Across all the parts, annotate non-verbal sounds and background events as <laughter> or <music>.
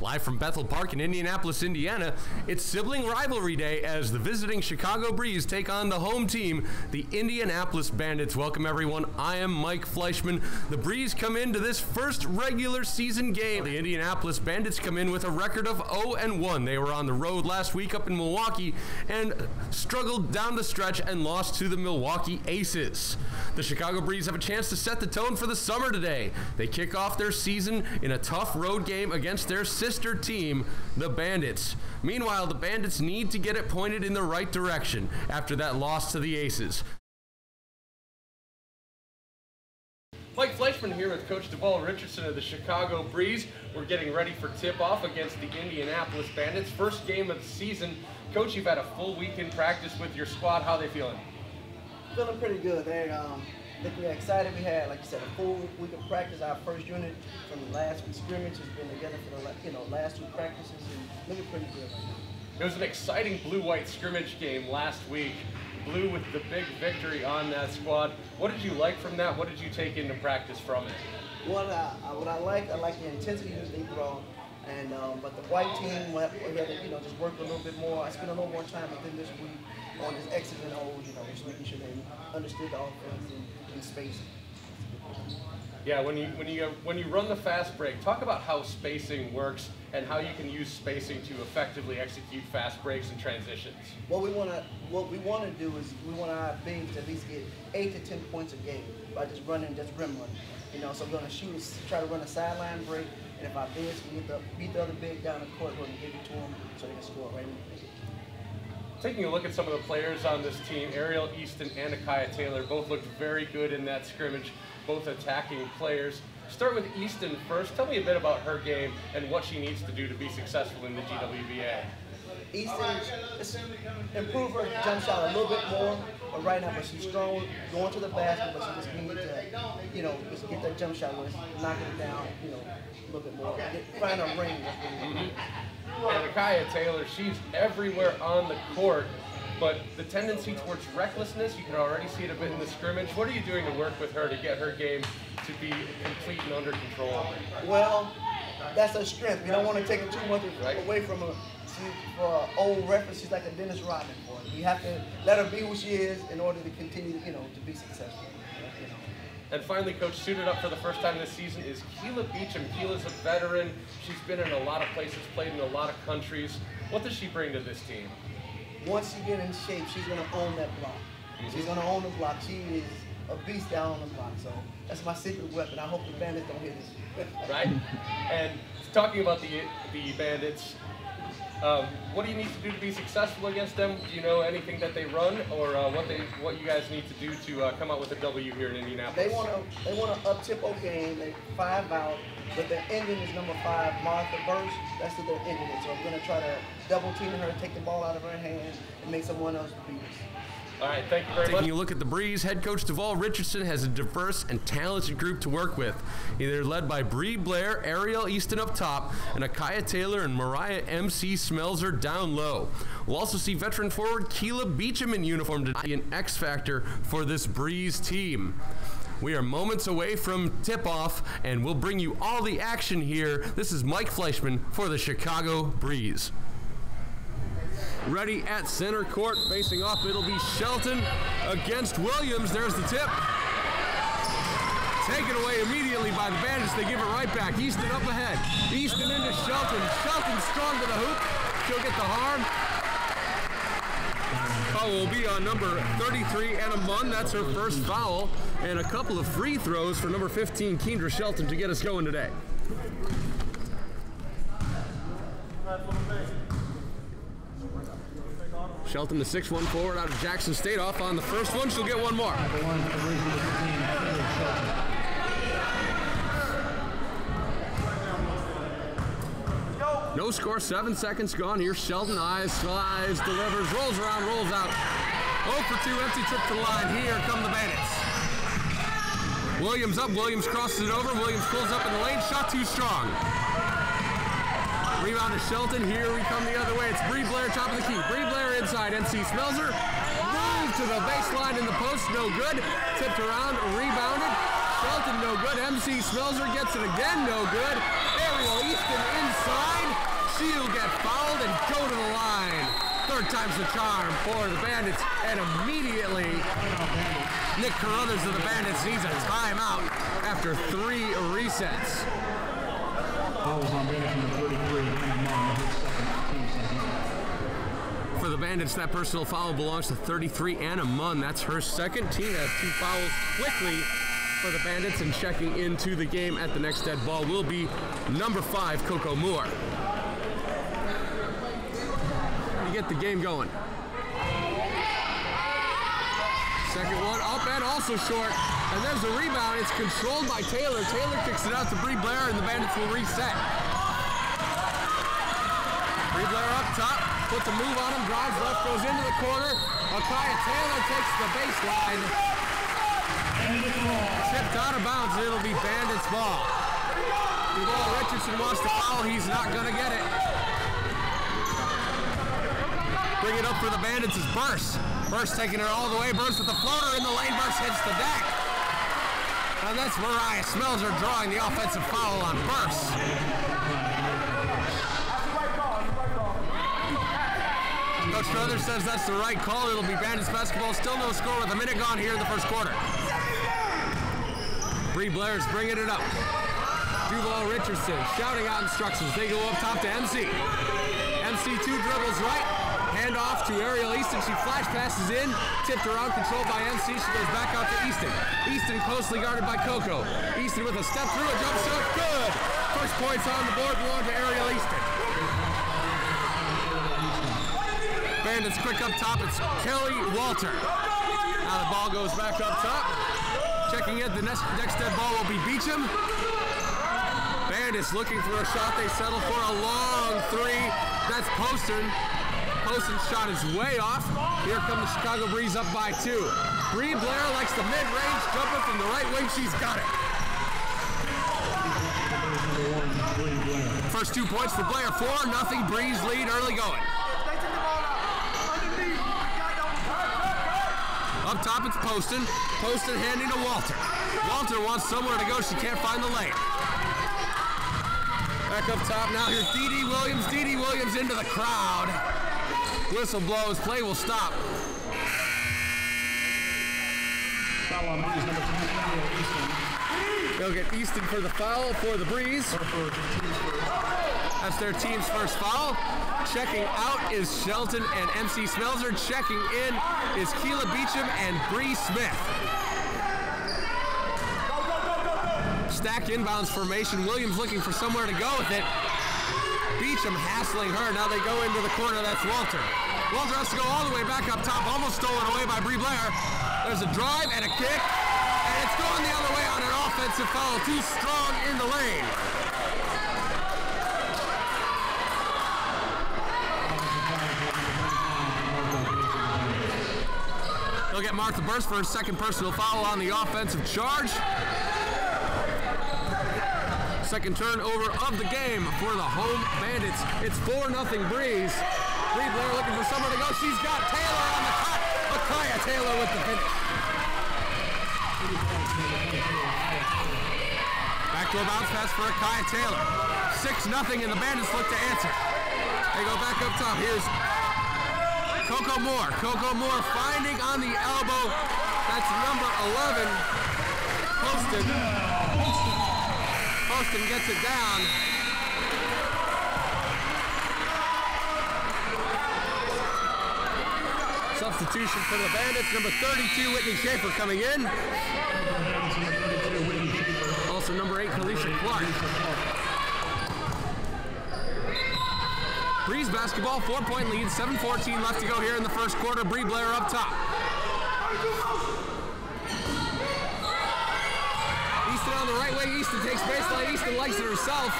Live from Bethel Park in Indianapolis, Indiana, it's sibling rivalry day as the visiting Chicago Breeze take on the home team, the Indianapolis Bandits. Welcome, everyone. I am Mike Fleischman. The Breeze come into this first regular season game. The Indianapolis Bandits come in with a record of 0 and 1. They were on the road last week up in Milwaukee and struggled down the stretch and lost to the Milwaukee Aces. The Chicago Breeze have a chance to set the tone for the summer today. They kick off their season in a tough road game against their sister team, the Bandits. Meanwhile, the Bandits need to get it pointed in the right direction after that loss to the Aces. Mike Fleischman here with Coach Duval Richardson of the Chicago Breeze. We're getting ready for tip-off against the Indianapolis Bandits. First game of the season. Coach, you've had a full week in practice with your squad. How are they feeling? Feeling pretty good. They um, I we're excited. We had, like you said, a full week of practice. Our first unit from the last week's scrimmage has been together for the you know last two practices and looking pretty good right now. It was an exciting blue-white scrimmage game last week. Blue with the big victory on that squad. What did you like from that? What did you take into practice from it? What I, what I like, I like the intensity that they brought. And um, but the white team, we had to, you know, just work a little bit more. I spent a little more time with them this week on his X's and O's, you know, just making sure they understood the offense spacing. Yeah, when you when you when you run the fast break, talk about how spacing works and how you can use spacing to effectively execute fast breaks and transitions. What we want to what we want to do is we want our bigs to at least get eight to ten points a game by just running, just rim running. You know, so we're gonna shoot, try to run a sideline break, and if our bigs can get the, beat the other big down the court, we're gonna give it to them so they can score right in the Taking a look at some of the players on this team, Ariel Easton and Akia Taylor both looked very good in that scrimmage, both attacking players. Start with Easton first. Tell me a bit about her game and what she needs to do to be successful in the GWBA. Easton, improve her jump shot a little bit more, but right now, but she's strong going to the basket, but she just needs to, you know, just get that jump shot knocking it down, you know, a little bit more. Get, find a ring. Mm-hmm. And Akia Taylor, she's everywhere on the court, but the tendency towards recklessness, you can already see it a bit in the scrimmage. What are you doing to work with her to get her game to be complete and under control? Well, that's her strength. We don't want to take it too much right. away from her. For old reference, she's like a Dennis Rodman for We have to let her be who she is in order to continue, you know, to be successful. And finally, coach, suited up for the first time this season is Keela Beecham. Keela's a veteran. She's been in a lot of places, played in a lot of countries. What does she bring to this team? Once she get in shape, she's going to own that block. Mm -hmm. She's going to own the block. She is a beast down on the block. So that's my secret weapon. I hope the bandits don't hit this. right? <laughs> And talking about the the bandits, um, what do you need to do to be successful against them? Do you know anything that they run, or uh, what they what you guys need to do to uh, come out with a W here in Indianapolis? They want to they want to up tempo game. They five out, but their engine is number five, Martha Burst. That's what their engine is. So I'm gonna try to double team her, take the ball out of her hand, and make someone else beat us. All right, thank you very Taking much. Taking a look at the Breeze, head coach Duval Richardson has a diverse and talented group to work with. They're led by Bree Blair, Ariel Easton up top, and Akaya Taylor and Mariah MC Smelzer down low. We'll also see veteran forward Keela Beecham in uniform to be an X factor for this Breeze team. We are moments away from tip-off, and we'll bring you all the action here. This is Mike Fleischman for the Chicago Breeze ready at center court. Facing off, it'll be Shelton against Williams. There's the tip. Taken away immediately by the Bandits. They give it right back. Easton up ahead. Easton into Shelton. Shelton strong to the hoop. She'll get the harm. Foul will be on number 33, Anna Munn. That's her first foul. And a couple of free throws for number 15, Kendra Shelton, to get us going today. Shelton, the 6-1 forward out of Jackson State, off on the first one. She'll get one more. No score, seven seconds gone. here. Shelton, eyes, slides, delivers, rolls around, rolls out. 0 for 2, empty trip to the line. Here come the Bandits. Williams up, Williams crosses it over. Williams pulls up in the lane, shot too strong. Rebound to Shelton. Here we come the other way. It's Bree Blair, top of the key. Bree Blair inside. MC Smelzer. Move to the baseline in the post. No good. Tipped around. Rebounded. Shelton no good. MC Smelzer gets it again. No good. Ariel Easton inside. She'll get fouled and go to the line. Third time's the charm for the Bandits, and immediately Nick Carruthers of the Bandits needs a timeout after three resets. Fouls on Bandits number 33 For the Bandits, that personal foul belongs to 33 Anna Munn. That's her second. Team has two fouls quickly for the Bandits, and checking into the game at the next dead ball will be number five, Coco Moore. To get the game going. Second one up and also short. And there's a rebound. It's controlled by Taylor. Taylor kicks it out to Bree Blair, and the Bandits will reset. Bree Blair up top, puts a move on him, drives left, goes into the corner. Akaya Taylor takes the baseline. Tipped out of bounds, it'll be Bandits ball. Duval Richardson wants to foul, he's not gonna get it. Bring it up for the Bandits is Burst. Burst taking it all the way. Burst with the floater in the lane. Burst hits the deck. And that's Mariah are drawing the offensive foul on Burst. Coach Carruthers says that's the right call. It'll be Bandits basketball. Still no score with a minute gone here in the first quarter. Bree Blair's bringing it up. Duval Richardson shouting out instructions. They go up top to MC. MC two dribbles right. Hand off to Ariel Easton. She flash passes in. Tipped around, controlled by MC. She goes back out to Easton. Easton closely guarded by Coco. Easton with a step through, a jump shot. Good. First points on the board belong to Ariel Easton. Bandits quick up top. It's Kelly Walter. Now the ball goes back up top. Checking it. The next, next dead ball will be Beecham. Bandits looking for a shot. They settle for a long three. That's Poston. Poston's shot is way off. Here come the Chicago Breeze up by two. Bree Blair likes the mid-range jumper from the right wing. She's got it. First two points for Blair. Four, nothing. Breeze lead early going. Up top, it's Poston. Poston handing to Walter. Walter wants somewhere to go. She can't find the lane. Back up top now. Here's Dee Williams. Dee Williams into the crowd. Whistle blows. Play will stop. Foul on Breeze number 10, Easton. They'll get Easton for the foul for the Breeze. That's their team's first foul. Checking out is Shelton and MC Smelzer. Checking in is Keela Beecham and Bree Smith. Stack inbounds formation. Williams looking for somewhere to go with it. Beecham hassling her. Now they go into the corner. That's Walter. Walter has to go all the way back up top. Almost stolen away by Bree Blair. There's a drive and a kick. And it's going the other way on an offensive foul. Too strong in the lane. They'll get Martha Burst for a second personal foul on the offensive charge. Second turnover of the game for the home Bandits. It's 4 0 Breeze. Bree Blair looking for somewhere to go. She's got Taylor on the cut. Akaya Taylor with the finish. Back to a bounce pass for Akaya Taylor. 6 0 and the Bandits look to answer. They go back up top. Here's Coco Moore. Coco Moore finding on the elbow. That's number 11. Poston. Poston gets it down. Substitution for the Bandits. Number 32, Whitney Schaefer coming in. Bandits number 32, Whitney Schaefer. Also number 8, Kalisha Clark. Breeze basketball, four-point lead, 7-14 left to go here in the first quarter. Bree Blair up top. Easton on the right wing. Easton takes baseline. Easton likes it herself.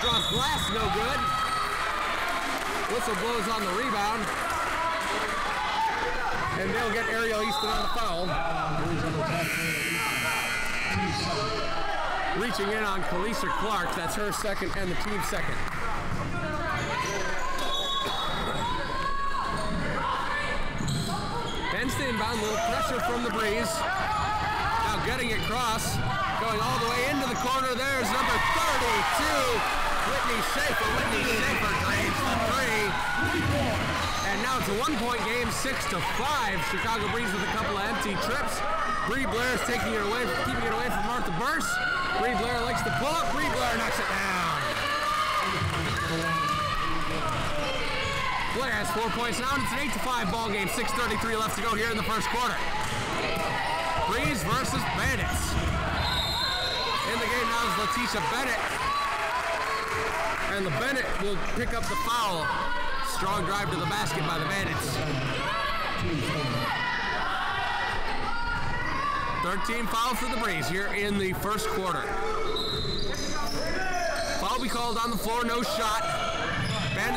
Draws glass, no good. Whistle blows on the rebound. And they'll get Ariel Easton on the foul. Breeze number 10, Ariel Easton. Team's second. Reaching in on Kalisha Clark. That's her second and the team's second. Inbound, little pressure from the breeze. Now getting it cross, going all the way into the corner. There's number 32, Whitney Schaefer. Whitney Schaefer drains the three. And now it's a one-point game, six to five. Chicago Breeze with a couple of empty trips. Bree Blair is taking it away, keeping it away from Martha Burse. Bree Blair likes to pull up. Bree Blair knocks it down. Has four points now, and it's an eight to five ball game. 6:33 left to go here in the first quarter. Breeze versus Bandits. In the game now is Letitia Bennett. And the Bennett will pick up the foul. Strong drive to the basket by the Bandits. 13 fouls for the Breeze here in the first quarter. Foul be called on the floor, no shot.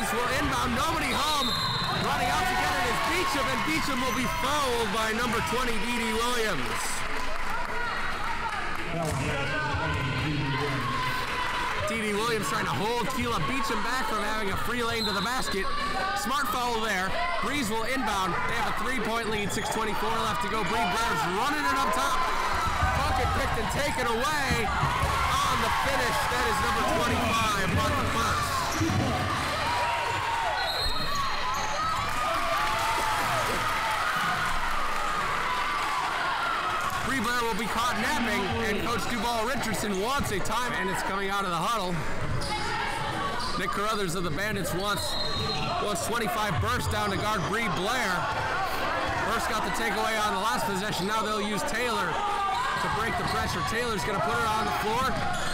Bandits will inbound, nobody home. Running out to get it is Beecham, and Beecham will be fouled by number 20, Dee Dee Williams. Dee Williams trying to hold Keela Beecham back from having a free lane to the basket. Smart foul there. Breeze will inbound. They have a three-point lead, 6.24 left to go. Bree Blair's running it up top. Bucket picked and taken away on the finish. That is number 25, Martha Burse. Bree Blair will be caught napping, and Coach Duval Richardson wants a time, and it's coming out of the huddle. Nick Carruthers of the Bandits wants, wants 25 bursts down to guard Bree Blair. Burst got the takeaway on the last possession. Now they'll use Taylor to break the pressure. Taylor's going to put it on the floor,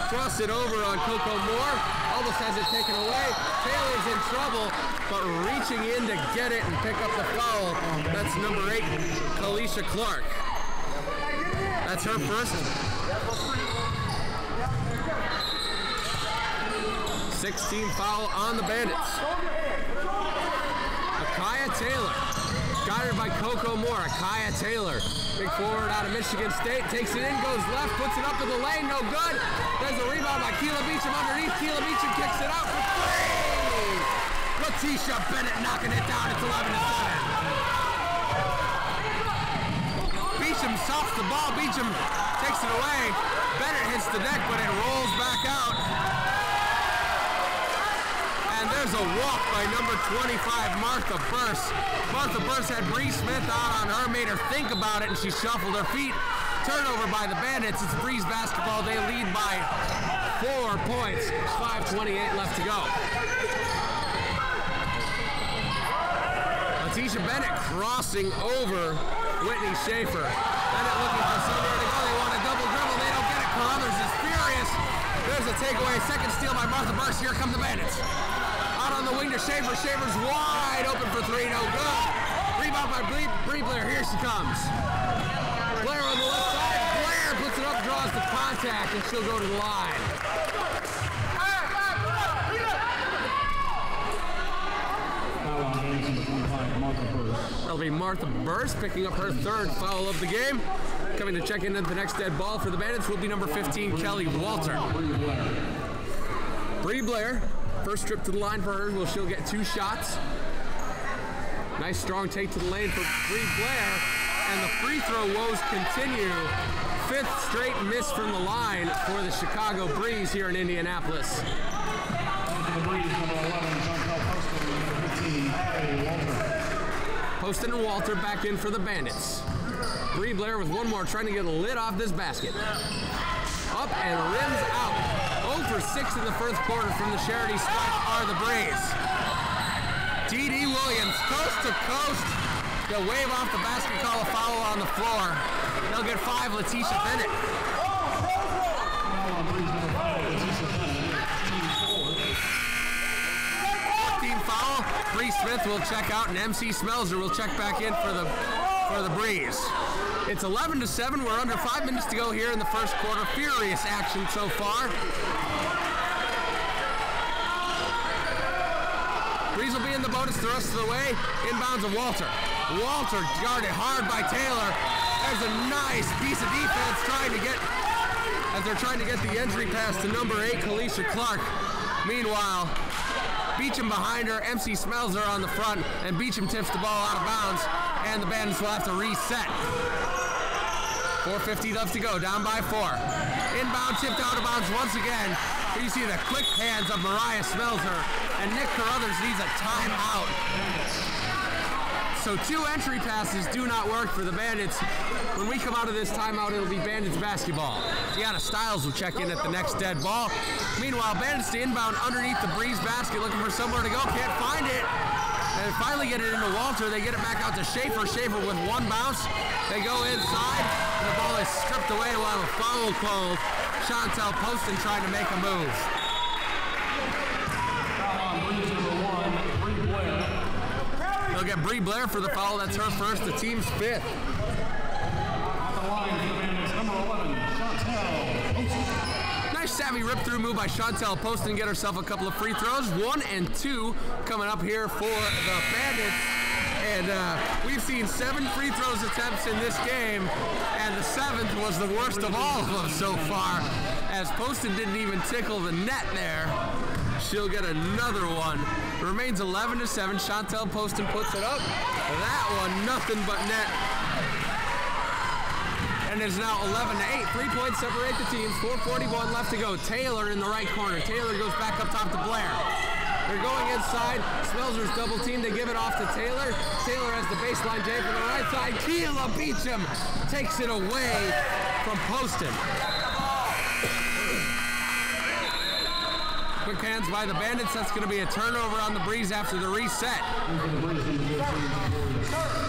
thrust it over on Coco Moore. Almost has it taken away. Taylor's in trouble, but reaching in to get it and pick up the foul. That's number eight, Kalisha Clark. That's her first. 16 foul on the Bandits. Akaya Taylor. Guided by Coco Moore. Akaya Taylor. Big forward out of Michigan State. Takes it in, goes left, puts it up in the lane. No good. There's a rebound by Keela Beecham underneath. Keela Beecham kicks it out for three. Letitia Bennett knocking it down. It's 11 to 7. Stops the ball. Beecham takes it away. Bennett hits the deck, but it rolls back out. And there's a walk by number 25, Martha Burse. Martha Burse had Bree Smith out on her, made her think about it, and she shuffled her feet. Turnover by the Bandits. It's Breeze basketball. They lead by four points. 5.28 left to go. Letitia Bennett crossing over Whitney Schaefer. Bennett looking for somewhere to go. They want a double dribble. They don't get it. Carruthers is furious. There's a takeaway. Second steal by Martha Burse. Here come the Bandits. Out on the wing to Schaefer. Schaefer's wide open for three. No good. Rebound by Bree, Bree Blair. Here she comes. Blair on the left side. Blair puts it up, draws the contact, and she'll go to the line. Foul on Bandits number 25, Martha Burse. That'll be Martha Burst picking up her third foul of the game. Coming to check in at the next dead ball for the Bandits will be number 15, Kelly Walter. Bree Blair. Bree Blair, first trip to the line for her. Will she'll get two shots? Nice strong take to the lane for Bree Blair, and the free throw woes continue. Fifth straight miss from the line for the Chicago Breeze here in Indianapolis. To the Breeze, number 11, Chantel Poston, number 15, Eddie Walter. Poston and Walter back in for the Bandits. Bree Blair with one more trying to get a lid off this basket. Up and rims out. 0 for 6 in the first quarter from the Charity spot are the Braves. Dee Williams, coast to coast. They'll wave off the basket, call a foul on the floor. They'll get five, Letitia Bennett. Foul on Breeze number 5, Letitia Bennett, team four. 14 foul. Bree Smith will check out, and MC Smelzer will check back in for the for the Breeze. It's 11 to 7. We're under five minutes to go here in the first quarter. Furious action so far. Breeze will be in the bonus the rest of the way. Inbounds of Walter. Walter guarded hard by Taylor. There's a nice piece of defense trying to get as they're trying to get the entry pass to number eight, Kalisha Clark. Meanwhile, Beecham behind her, MC Smelzer on the front, and Beecham tips the ball out of bounds, and the Bandits will have to reset. 4.50 left to go, down by four. Inbound tipped out of bounds once again. You see the quick hands of Mariah Smelzer, and Nick Carruthers needs a timeout. So two entry passes do not work for the Bandits. When we come out of this timeout, it'll be Bandits basketball. Deanna Stiles will check in at the next dead ball. Meanwhile, Bandits to inbound underneath the Breeze basket, looking for somewhere to go, can't find it. And finally get it into Walter. They get it back out to Schaefer. Schaefer with one bounce. They go inside, the ball is stripped away while a foul called. Chantel Poston trying to make a move. Bree Blair for the foul. That's her first, the team's fifth. Nice savvy rip through move by Chantel Poston. Get herself a couple of free throws. One and two coming up here for the Bandits. And uh, we've seen seven free throws attempts in this game, and the seventh was the worst of all of them so far, as Poston didn't even tickle the net there. She'll get another one. Remains 11 to 7. Chantel Poston puts it up. That one, nothing but net. And it's now 11 to 8. Three points separate the teams. 441 left to go. Taylor in the right corner. Taylor goes back up top to Blair. They're going inside. Smelzer's double team. They give it off to Taylor. Taylor has the baseline J from the right side. Keela Beecham takes it away from Poston. Quick hands by the Bandits. That's going to be a turnover on the breeze after the reset.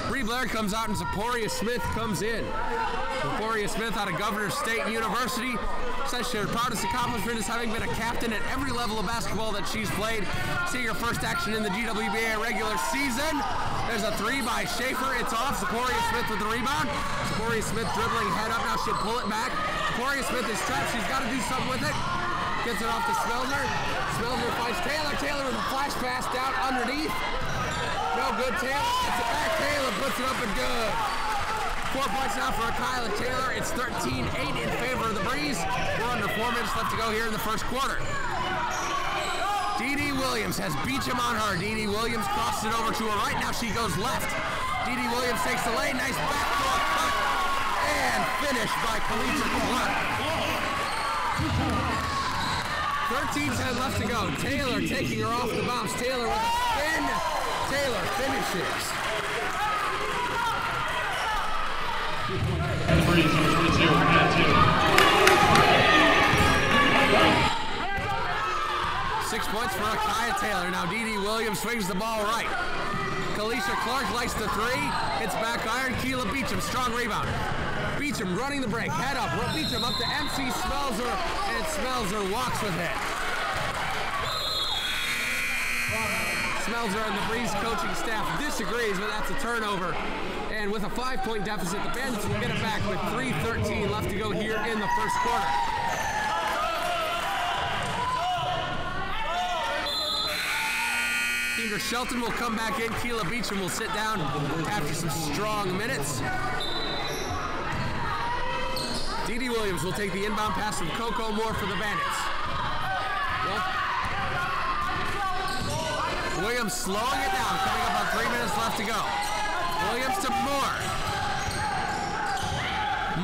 Bree Blair comes out and Zaporia Smith comes in. Zaporia Smith out of Governor State University says her proudest accomplishment is having been a captain at every level of basketball that she's played. Seeing her first action in the GWBA regular season. There's a three by Schaefer. It's off. Zaporia Smith with the rebound. Zaporia Smith dribbling head up. Now she'll pull it back. Zaporia Smith is trapped. She's got to do something with it. Gets it off to Smelzer. Smelzer finds Taylor. Taylor with a flash pass down underneath. No good. Taylor gets it back. Taylor puts it up and good. Four points now for Kyla Taylor. It's 13-8 in favor of the Breeze. We're under four minutes left to go here in the first quarter. Dee Dee Williams has Beecham on her. Dee Dee Williams crosses it over to her right. Now she goes left. Dee Dee Williams takes the lane. Nice backdoor cut. And finished by Kalisha Clark. 13-10 left to go. Taylor taking her off the bounce. Taylor with a spin. Taylor finishes. Six points for Akaya Taylor. Now Dee Williams swings the ball right. Kalisha Clark likes the three. Hits back iron. Keela Beecham, strong rebound. Beecham running the break. Head up. Beecham up to MC Smelzer, and Smelzer walks with it. Smelzer and the Breeze coaching staff disagrees, but that's a turnover. And with a five-point deficit, the Bandits will get it back with 3.13 left to go here in the first quarter. Peter Shelton will come back in. Keela Beecham will sit down after some strong minutes. Dee Williams will take the inbound pass from Coco Moore for the Bandits. Williams slowing it down, coming up on three minutes left to go. Williams to Moore.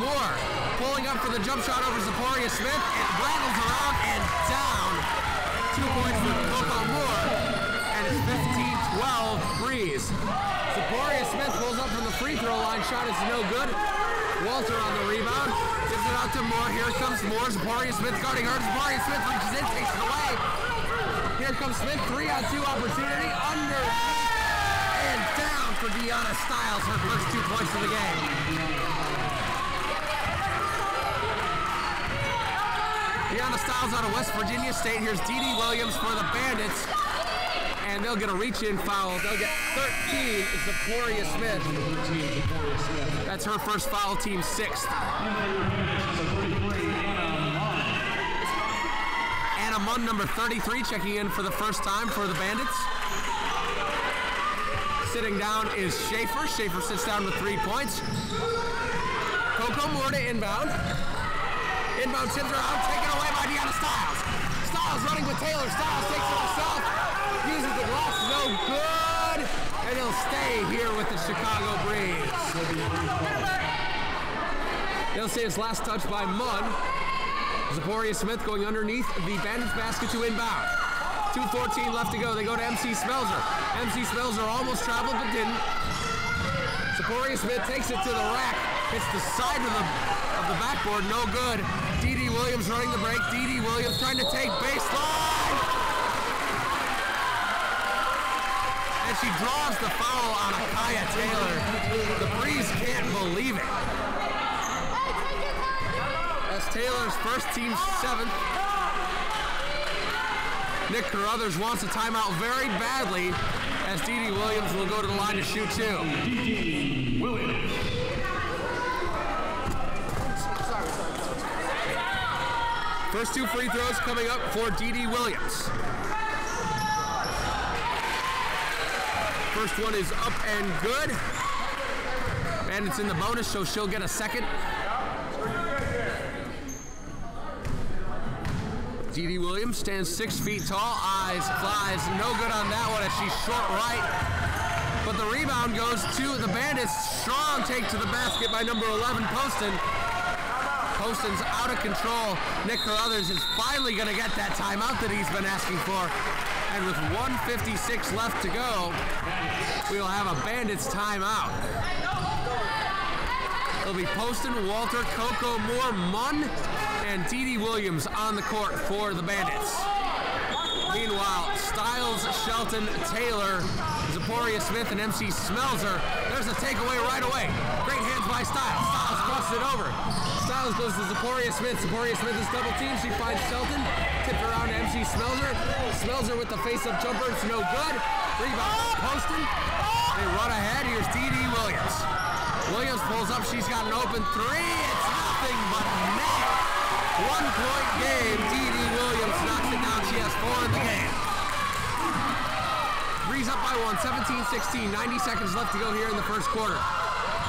Moore pulling up for the jump shot over Zaporia Smith. It rattles around and down. Two points for Coco Moore. And it's 15-12 Breeze. Zaporia Smith pulls up from the free throw line. Shot is no good. Walter on the rebound. It out to Moore. Here comes Moore. Zaporia Smith guarding her. Zaporia Smith reaches in, takes it away. Here comes Smith. Three on two opportunity. Under and down for Deanna Stiles. Her first two points of the game. Deanna Stiles out of West Virginia State. Here's Dee Dee Williams for the Bandits. And they'll get a reach-in foul. They'll get 13 Zaporia Smith. That's her first foul, team sixth. Anna Munn, number 33, checking in for the first time for the Bandits. Sitting down is Schaefer. Schaefer sits down with three points. Coco Moore to inbound. Inbound tipped out, taken away by Deanna Stiles. Stiles running with Taylor. Stiles takes it herself. Uses the glass, no good. And he'll stay here with the Chicago Breeze. They'll see his last touch by Munn. Zaporia Smith going underneath the Bandits basket to inbound. 2.14 left to go. They go to MC Smelzer. MC Smelzer almost traveled but didn't. Zaporia Smith takes it to the rack. Hits the side of the of the backboard. No good. Dee Williams running the break. Dee Williams trying to take baseline. And she draws the foul on Akaya Taylor. The Breeze can't believe it. That's Taylor's first team seventh. Nick Carruthers wants a timeout very badly as Dee Dee Williams will go to the line to shoot two. D.D. Williams. First two free throws coming up for Dee Dee Williams. First one is up and good. Bandits in the bonus, so she'll get a second. Dee Dee Williams stands six feet tall, eyes flies, no good on that one as she's short right. But the rebound goes to the Bandits. Strong take to the basket by number 11, Poston. Poston's out of control. Nick Carruthers is finally going to get that timeout that he's been asking for. And with 156 left to go, we will have a Bandits timeout. They'll be posting Walter, Coco Moore, Munn, and Dee Dee Williams on the court for the Bandits. Meanwhile, Stiles, Shelton, Taylor, Zaporia Smith, and MC Smelzer. There's a takeaway right away. Great by Stiles. Stiles crosses it over. Stiles goes to Zaporia Smith. Zaporia Smith is double teamed. She finds Shelton. Tipped around MC Smelzer. Smelzer with the face-up jumper. It's no good. Rebound. Poston. They run ahead. Here's Dee Williams. Williams pulls up. She's got an open three. It's nothing but net. One point game. Dee Williams knocks it down. She has four in the game. Up by one, 17-16. 90 seconds left to go here in the first quarter.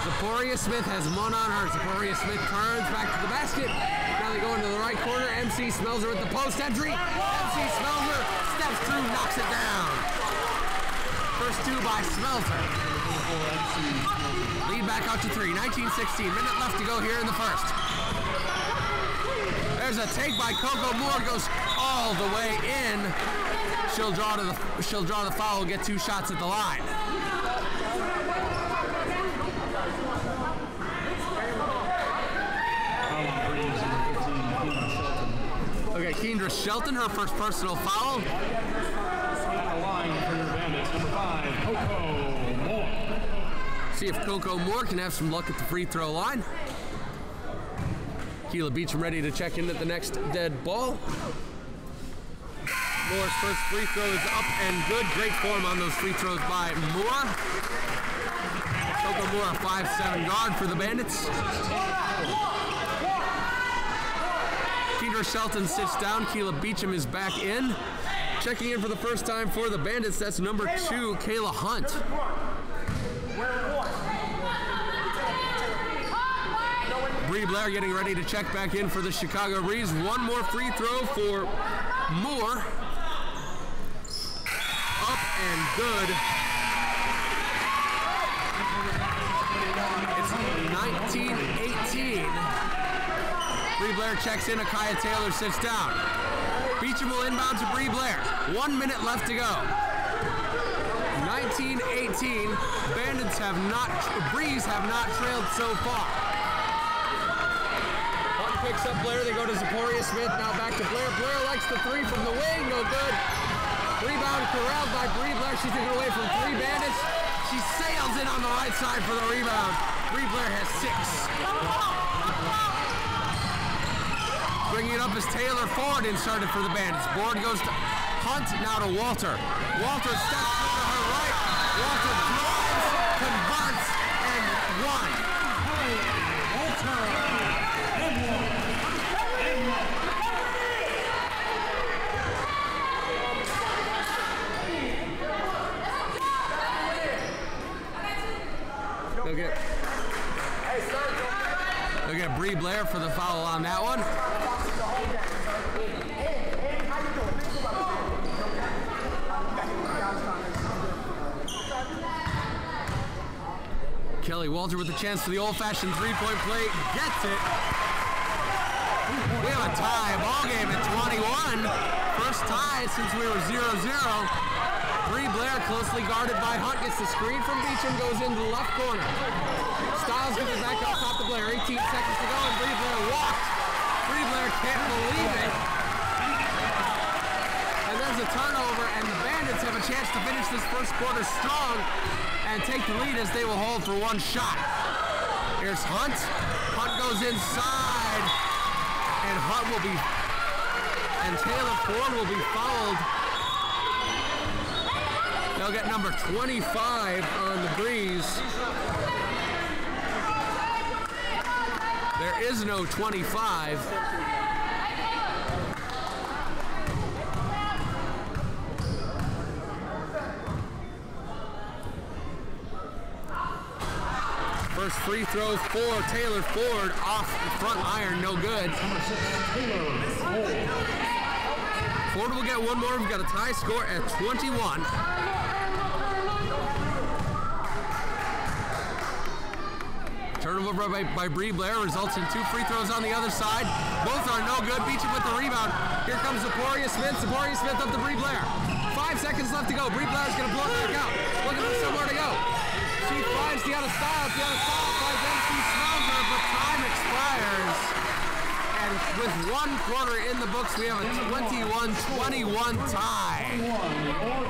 Zaporia Smith has one on her. Zaporia Smith turns back to the basket. Now they go into the right corner. MC Smelzer at the post entry. MC Smelzer steps through, knocks it down. First two by Smelzer. Lead back out to three. 19-16. Minute left to go here in the first. There's a take by Coco Moore, goes all the way in. She'll draw to the she'll draw the foul, get two shots at the line. Foul on Breeze, number 15, Keelan Shelton. Okay, Kendra Shelton, her first personal foul. See if Coco Moore can have some luck at the free throw line. Keela Beecham ready to check in at the next dead ball. Moore's first free throw is up and good. Great form on those free throws by Moore. Coco Moore, a 5'7 guard for the Bandits. Kendra Shelton sits down. Keela Beecham is back in. Checking in for the first time for the Bandits, that's number two, Kayla Hunt. Bree Blair getting ready to check back in for the Chicago Breeze. One more free throw for Moore. Up and good. It's 19-18. Bree Blair checks in. Akaya Taylor sits down. Beecham will inbound to Bree Blair. One minute left to go. 19-18. Bandits have not, Breeze have not trailed so far. Hunt picks up Blair. They go to Zaporia Smith. Now back to Blair. Blair likes the three from the wing. No good. Rebound corralled by Bree Blair. She's taken away from three bandits. She sails in on the right side for the rebound. Bree Blair has six. Bringing it up is Taylor Ford inserted for the bandits. Board goes to Hunt, now to Walter. Walter steps through to her right. Walter drives, converts, and one. Walter and one. They'll get, they'll get Bree Blair for the foul on that one. Walter with a chance for the old-fashioned three-point play. Gets it. We have a tie ball game at 21. First tie since we were 0-0. Bree Blair closely guarded by Hunt gets the screen from Beecham, goes into the left corner. Stiles gives it back up top to Blair. 18 seconds to go, and Bree Blair walked. Bree Blair can't believe it. A turnover, and the Bandits have a chance to finish this first quarter strong and take the lead as they will hold for one shot. Here's Hunt. Hunt goes inside, and Hunt will be, and Taylor Ford will be fouled. They'll get number 25 on the breeze. There is no 25. First free throws for Taylor Ford off the front iron, no good. Ford. Will get one more. We've got a tie score at 21. Turnover by, by Bree Blair results in two free throws on the other side. Both are no good. Beecham with the rebound. Here comes Zaporia Smith. Zaporia Smith up to Bree Blair. Five seconds left to go. Bree Blair's going to blow it out. Looking for somewhere to go. She finds the out of style. The out of style finds MC Smelzer, but time expires. And with one quarter in the books, we have a 21-21 tie. 21, or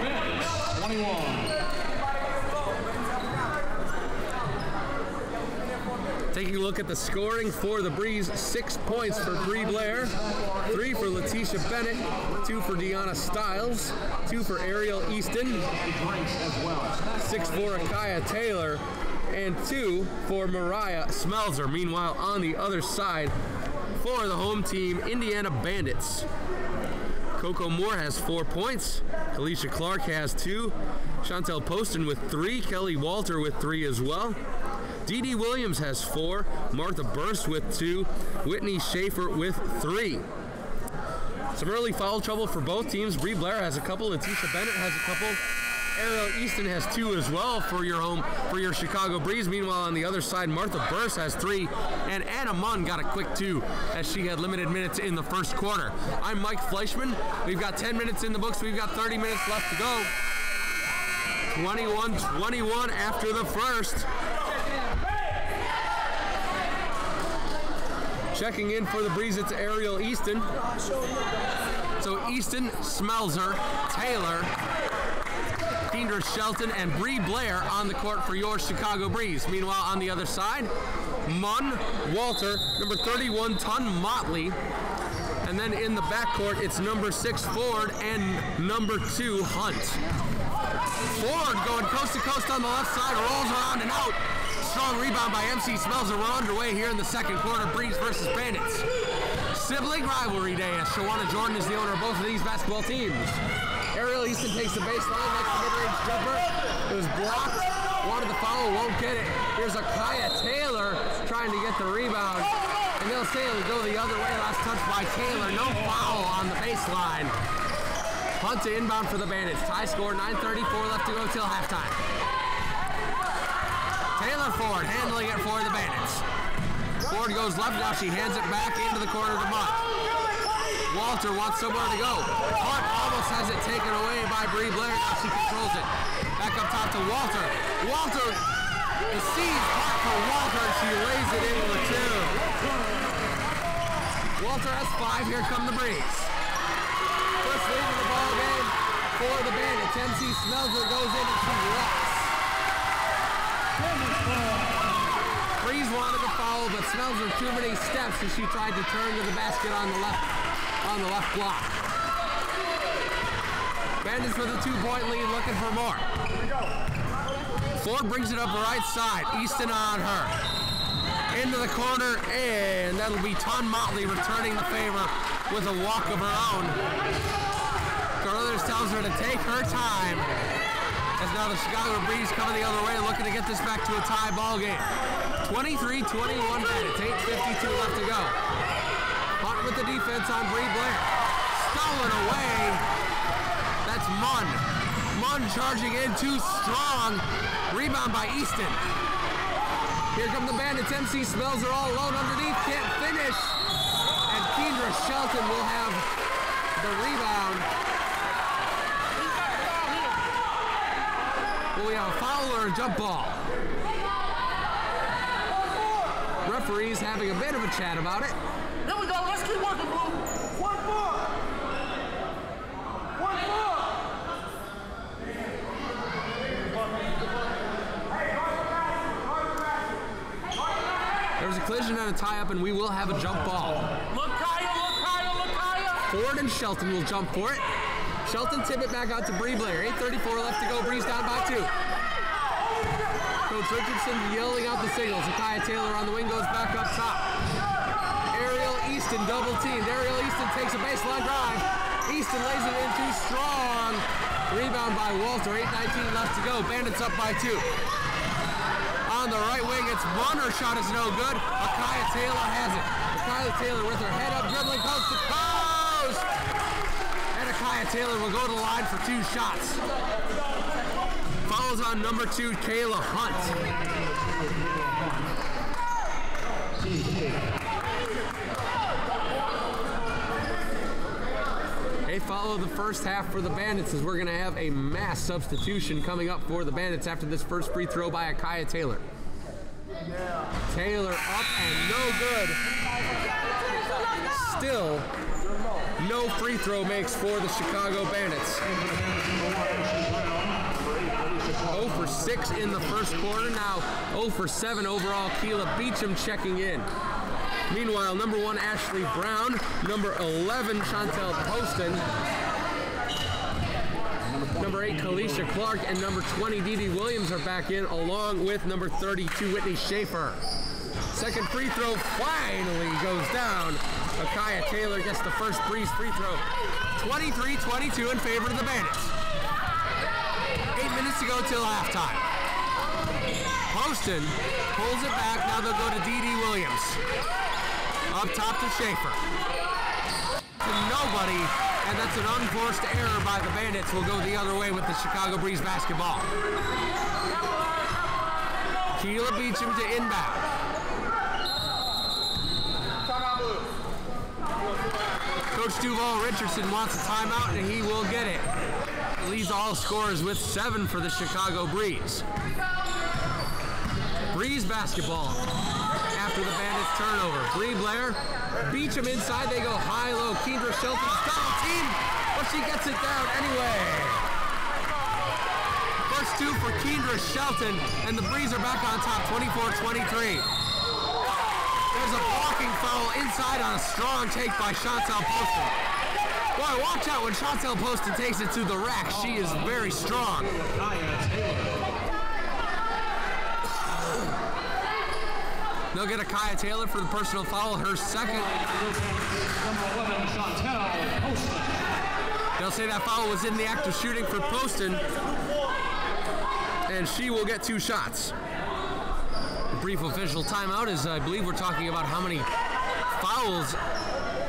21. Taking a look at the scoring for the Breeze, six points for Bree Blair, three for Letitia Bennett, two for Deanna Stiles, two for Ariel Easton, six for Akaya Taylor, and two for Mariah Smelzer. Meanwhile, on the other side, for the home team, Indiana Bandits. Coco Moore has four points. Alicia Clark has two. Chantel Poston with three. Kelly Walter with three as well. Dee Williams has four. Martha Burst with two. Whitney Schaefer with three. Some early foul trouble for both teams. Bree Blair has a couple. Letitia Bennett has a couple. Ariel Easton has two as well for your home for your Chicago Breeze. Meanwhile, on the other side, Martha Burst has three, and Anna Munn got a quick two as she had limited minutes in the first quarter. I'm Mike Fleischman. We've got 10 minutes in the books. We've got 30 minutes left to go. 21-21 after the first. Checking in for the Breeze, it's Ariel Easton. So Easton, Smelzer, Taylor, Kendra Shelton, and Bree Blair on the court for your Chicago Breeze. Meanwhile, on the other side, Munn, Walter, number 31, Ton Motley. And then in the backcourt, it's number six Ford and number two Hunt. Ford going coast to coast on the left side, rolls around and out. Strong rebound by MC Smelzer, and we're underway here in the second quarter. Breeze versus Bandits. Sibling rivalry day as Shawana Jordan is the owner of both of these basketball teams. Ariel Easton takes the baseline next to mid-range jumper. It was blocked. Wanted the foul, won't get it. Here's Akaya Taylor trying to get the rebound. And they'll say it'll go the other way. Last touch by Taylor. No foul on the baseline. Hunt to inbound for the Bandits. Tie score, 9.34 left to go till halftime. Taylor Ford handling it for the Bandits. Ford goes left, now she hands it back into the corner to Mutt. Walter wants somewhere to go. Hunt almost has it taken away by Bree Blair, now she controls it. Back up top to Walter. Walter, the seeds hot for Walter, and she lays it in for two. Walter has five, here come the Breeze. First lead of the ball game for the Bandits. MC Smelzer goes in and she walks. Breeze wanted to foul, but Smelzer too many steps as she tried to turn to the basket on the left on the left block. Bandits with a two-point lead, looking for more. Ford brings it up the right side. Easton on her. Into the corner, and that'll be Ton Motley returning the favor with a walk of her own. Carruthers tells her to take her time. As now the Chicago Breeze coming the other way, looking to get this back to a tie ball game. 23-21 Bandits, 8.52 left to go. Hunt with the defense on Bree Blair. Stolen away. That's Munn. Munn charging in too strong. Rebound by Easton. Here come the Bandits. MC Smells are all alone underneath. Can't finish. And Kendra Shelton will have the rebound. We have a foul or a jump ball? Referees having a bit of a chat about it. Here we go. Let's keep working, Blue. One four. One four. There was a collision and a tie-up, and we will have a jump ball. Look, Kaya. Look, Kaya. Look, Kaya. Ford and Shelton will jump for it. Shelton tip it back out to Bree Blair. 8.34 left to go. Bree's down by two. Coach Richardson yelling out the signals. Akaya Taylor on the wing goes back up top. Ariel Easton double teamed. Ariel Easton takes a baseline drive. Easton lays it in too strong. Rebound by Walter. 8.19 left to go. Bandits up by two. On the right wing, it's runner shot is no good. Akaya Taylor has it. Akaya Taylor with her head up, dribbling close to coast. And Akaya Taylor will go to the line for two shots. Follows on number two, Kayla Hunt. They follow the first half for the Bandits as we're going to have a mass substitution coming up for the Bandits after this first free throw by Akaya Taylor. Taylor up and no good. Still, no free throw makes for the Chicago Bandits. 0 for 6 in the first quarter. Now 0 for 7 overall. Keela Beecham checking in. Meanwhile, number one Ashley Brown, number 11 Chantel Poston, number 8 Kalisha Clark, and number 20 Dee Dee Williams are back in, along with number 32 Whitney Schaefer. Second free throw finally goes down. Akaya Taylor gets the first breeze free throw. 23-22 in favor of the Bandits. Eight minutes to go till halftime. Poston pulls it back. Now they'll go to Dee Williams. Up top to Schaefer. To nobody, and that's an unforced error by the Bandits. Will go the other way with the Chicago Breeze basketball. Keela Beecham to inbound. Coach Duval Richardson wants a timeout, and he will get it. Leads all scorers with seven for the Chicago Breeze. Breeze basketball after the Bandits turnover. Bree Blair beats him inside. They go high low. Kendra Shelton double team, but she gets it down anyway. First two for Kendra Shelton, and the Breeze are back on top 24-23. There's a blocking foul inside on a strong take by Chantel Poston. Boy, watch out when Chantel Poston takes it to the rack. She is very strong. They'll get a Kaya Taylor for the personal foul, her second. Number 11, Chantel They'll say that foul was in the act of shooting for Poston. And she will get two shots. Brief official timeout is I believe we're talking about how many fouls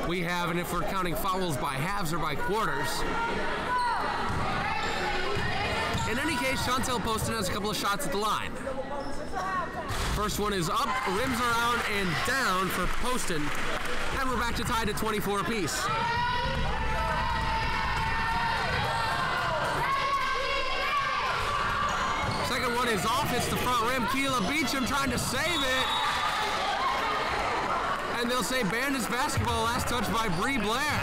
we have and if we're counting fouls by halves or by quarters. In any case, Chantel Poston has a couple of shots at the line. First one is up, rims around and down for Poston. And we're back to tied at 24 apiece. Is off, hits the front rim. Keela Beecham trying to save it. And they'll say Bandits basketball last touch by Bree Blair.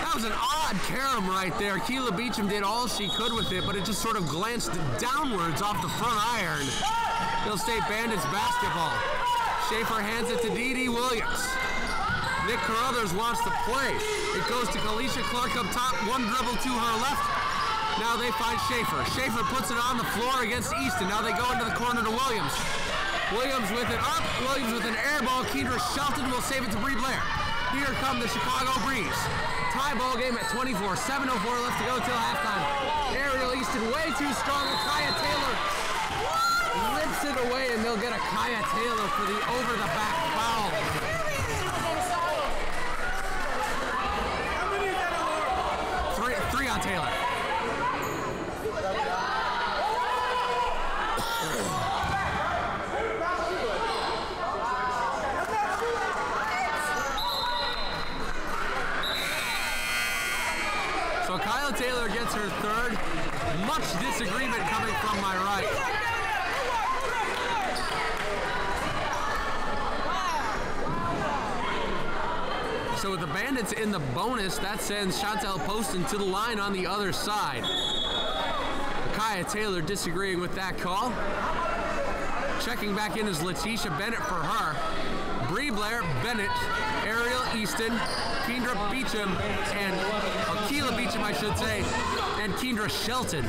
That was an odd carom right there. Keela Beecham did all she could with it, but it just sort of glanced downwards off the front iron. They'll say Bandits basketball. Schaefer hands it to Dee Dee Williams. Nick Carruthers wants to play. It goes to Kalisha Clark up top, one dribble to her left. Now they find Schaefer. Schaefer puts it on the floor against Easton. Now they go into the corner to Williams. Williams with it up. Williams with an air ball. Kendra Shelton will save it to Bree Blair. Here come the Chicago Breeze. Tie ball game at 24. 7.04 left to go till halftime. Ariel Easton way too strong. Kaya Taylor rips it away, and they'll get a Kaya Taylor for the over-the-back foul. Three, three on Taylor. That's her third. Much disagreement coming from my right. So with the Bandits in the bonus, that sends Chantel Poston to the line on the other side. Kaya Taylor disagreeing with that call. Checking back in is Letitia Bennett for her. Bree Blair, Bennett, Ariel Easton, Kendra Beecham, and Akila Beecham, I should say, and Kendra Shelton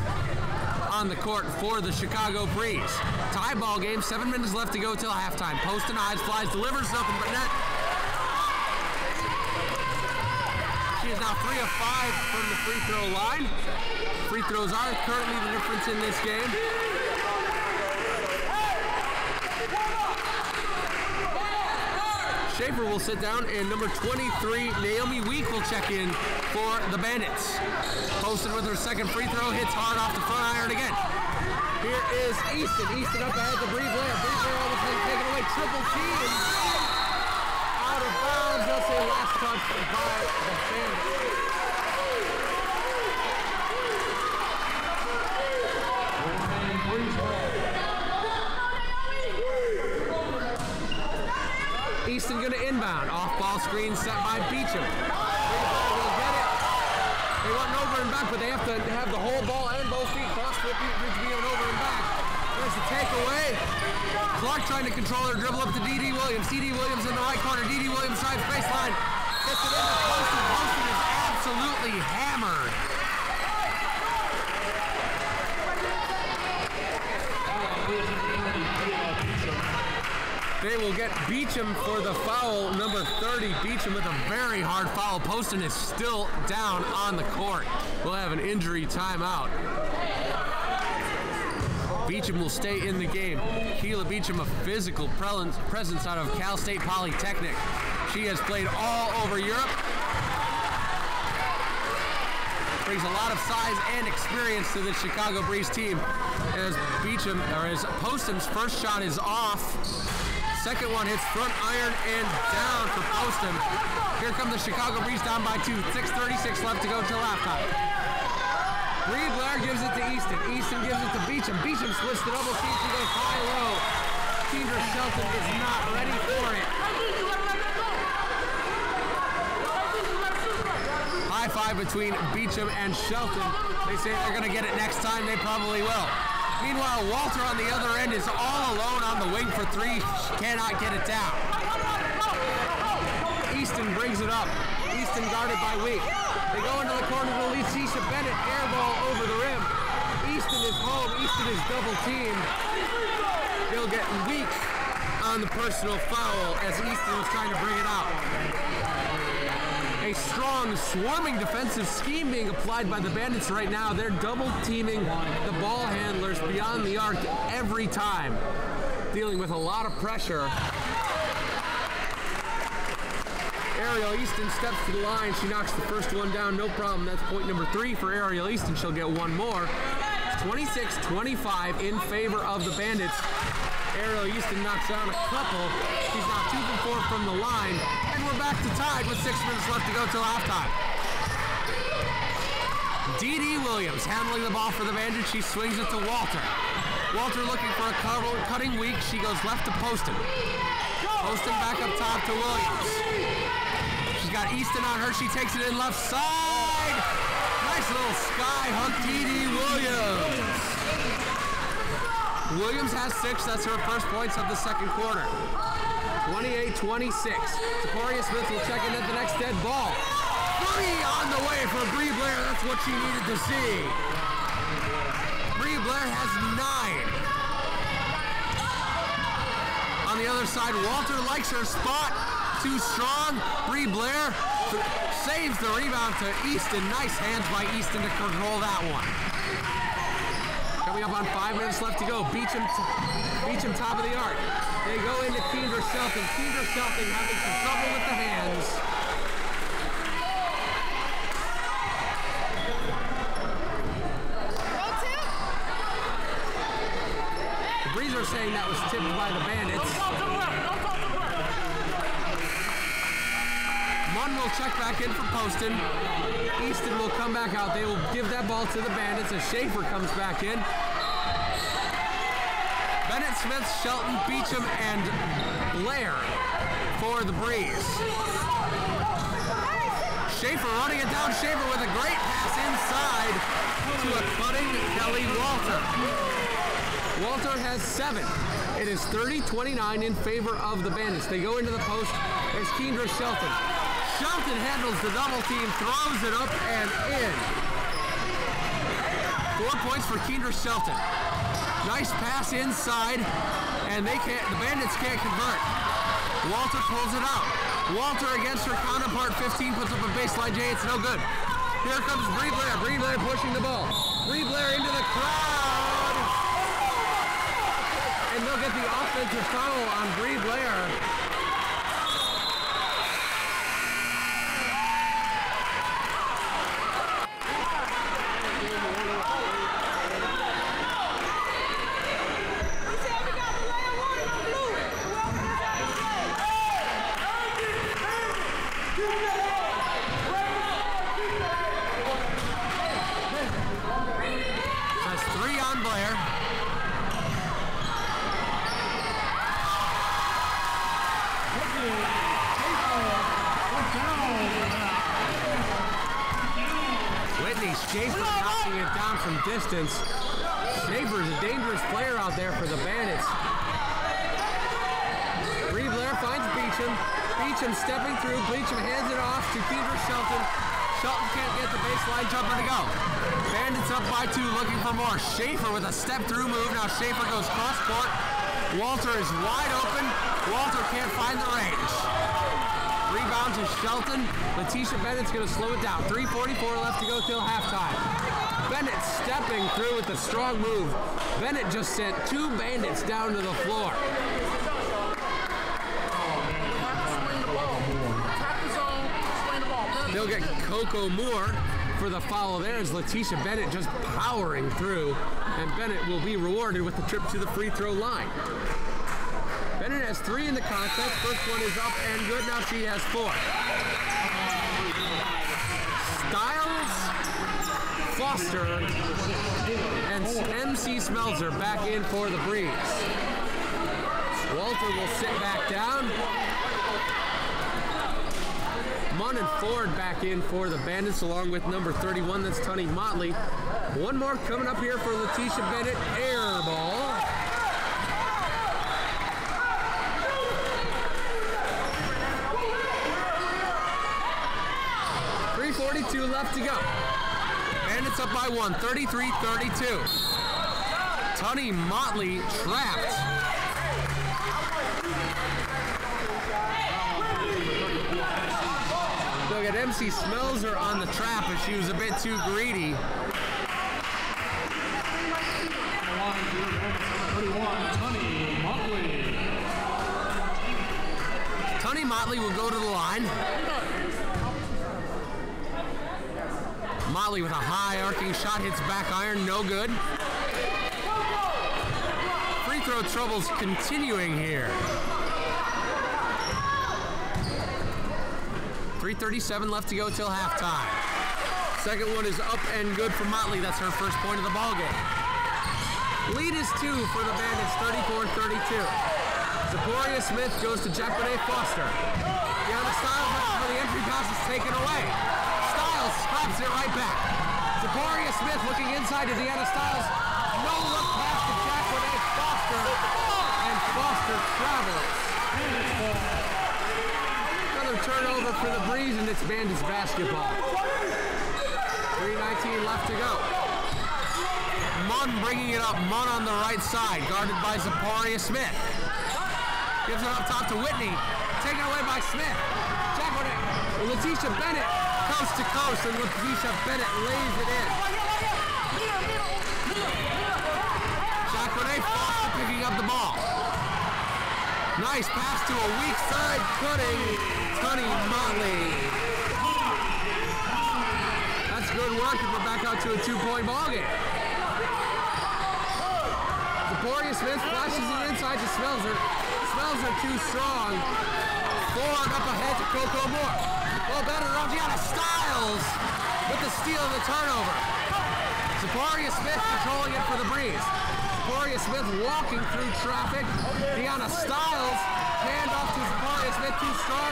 on the court for the Chicago Breeze. Tie ball game, seven minutes left to go till halftime. Poston eyes, flies, delivers nothing but net. She is now three of five from the free throw line. Free throws are currently the difference in this game. Schaefer will sit down, and number 23, Naomi Week, will check in for the Bandits. Poston with her second free throw, hits hard off the front iron again. Here is Easton. Easton up ahead to Bree Blair. Bree Blair almost has taken away triple team. Out of bounds. They'll say last touch by the Bandits. Easton gonna inbound. Off ball screen set by Beecham. will get it. They want an over and back, but they have to have the whole ball and both feet cross flip to be an over and back. There's the takeaway. Clark trying to control her dribble up to D.D. Williams. D.D. Williams in the right corner. D.D. Williams drives baseline. Gets it in the Poston. Poston is absolutely hammered. They will get Beecham for the foul, number 30. Beecham with a very hard foul. Poston is still down on the court. We'll have an injury timeout. Beecham will stay in the game. Keela Beecham, a physical presence out of Cal State Polytechnic. She has played all over Europe. Brings a lot of size and experience to the Chicago Breeze team. As Beecham, or as Poston's first shot is off. Second one hits front iron and down for Poston. Here come the Chicago Breeze down by two. 6.36 left to go till halftime. Bree Blair gives it to Easton. Easton gives it to Beecham. Beecham splits the double team. She goes high low. Kendra Shelton is not ready for it. High five between Beecham and Shelton. They say they're going to get it next time. They probably will. Meanwhile, Walter on the other end is all alone on the wing for three. Cannot get it down. Easton brings it up. Easton guarded by Week. They go into the corner to lead. Letitia Bennett. Air ball over the rim. Easton is home. Easton is double teamed. They'll get Week on the personal foul as Easton was trying to bring it out. A strong, swarming defensive scheme being applied by the Bandits right now. They're double teaming the ball handlers beyond the arc every time, dealing with a lot of pressure. Ariel Easton steps to the line. She knocks the first one down, no problem. That's point number three for Ariel Easton. She'll get one more. 26-25 in favor of the Bandits. Ariel Easton knocks down a couple. She's now two for four from the line. And we're back to tied with six minutes left to go till halftime. Dee Dee Williams handling the ball for the Bandits. She swings it to Walter. Walter looking for a cutting weak. She goes left to Poston. Poston back up top to Williams. She's got Easton on her. She takes it in left side. Nice little sky hook, Dee Dee Williams. Williams has six. That's her first points of the second quarter. 28-26. Taporia Smith will check in at the next dead ball. Three on the way for Bree Blair. That's what she needed to see. Bree Blair has nine. On the other side, Walter likes her spot. Too strong. Bree Blair saves the rebound to Easton. Nice hands by Easton to control that one. Coming up on five minutes left to go. Beecham, Beecham top of the arc. They go into Kendra Shelton. Kendra Shelton having some trouble with the hands. The saying that was tipped by the Bandits. Munn will check back in for Poston. Easton will come back out. They will give that ball to the Bandits as Schaefer comes back in. Bennett, Smith, Shelton, Beecham, and Blair for the Breeze. Schaefer running it down. Schaefer with a great pass inside to a cutting Kelly Walter. Walter has seven. It is 30-29 in favor of the Bandits. They go into the post. There's Kendra Shelton. Shelton handles the double team, throws it up and in. Four points for Kendra Shelton. Nice pass inside, and they can't. The Bandits can't convert. Walter pulls it out. Walter against her counterpart, 15 puts up a baseline J. It's no good. Here comes Bree Blair. Bree Blair pushing the ball. Bree Blair into the crowd. And they'll get the offensive foul on Bree Blair. That's three on Blair. Whitney Schaefer knocking it down distance. Is a dangerous player out there for the Bandits. Bree Blair finds Beecham. Beecham stepping through. Beecham hands it off to Kendra Shelton. Shelton can't get the baseline jumper to go. Bandits up by two, looking for more. Schaefer with a step through move. Now Schaefer goes cross court. Walter is wide open. Walter can't find the range. Rebound to Shelton. Letitia Bennett's going to slow it down. 3.44 left to go till halftime. Bennett stepping through with a strong move. Bennett just sent two bandits down to the floor. They'll get Coco Moore for the foul there as Letitia Bennett just powering through. And Bennett will be rewarded with the trip to the free throw line. Bennett has three in the contest. First one is up and good. Now she has four. Stiles, And MC Smelzer back in for the breeze. Walter will sit back down. Munn and Ford back in for the Bandits along with number 31, that's Tony Motley. One more coming up here for Letitia Bennett, air ball. Forty-two left to go. By one, 33-32. Tony Motley trapped. Look at MC Smelzer on the trap, but she was a bit too greedy. 31, Tony Motley will go to the line. Motley with a high arcing shot hits back iron, no good. Free throw troubles continuing here. 3.37 left to go till halftime. Second one is up and good for Motley. That's her first point of the ball game. Lead is two for the Bandits, 34-32. Zaporia Smith goes to Jacqueline Foster. Stiles looking for the entry pass is taken away. Slaps it right back. Zaporia Smith looking inside to Deanna Stiles. No look pass to Jacqueline Foster. And Foster travels. Another turnover for the Breeze and it's Bandits basketball. 3.19 left to go. Munn bringing it up. Munn on the right side, guarded by Zaporia Smith. Gives it up top to Whitney. Taken away by Smith. Jacqueline, Letitia Bennett, coast to coast, and Letitia Bennett lays it in. Jacqueline Foster picking up the ball. Nice pass to a weak side cutting Tony Motley. That's good work, and we're back out to a two-point ball game. Zaporia Smith flashes it inside to Smelzer. Smelzer too strong. Ford up ahead to Coco Moore. Well, better Deanna Stiles with the steal and the turnover. Zaparia Smith controlling it for the breeze. Zaparia Smith walking through traffic. Deanna Stiles, hand off to Zaparia Smith, too strong.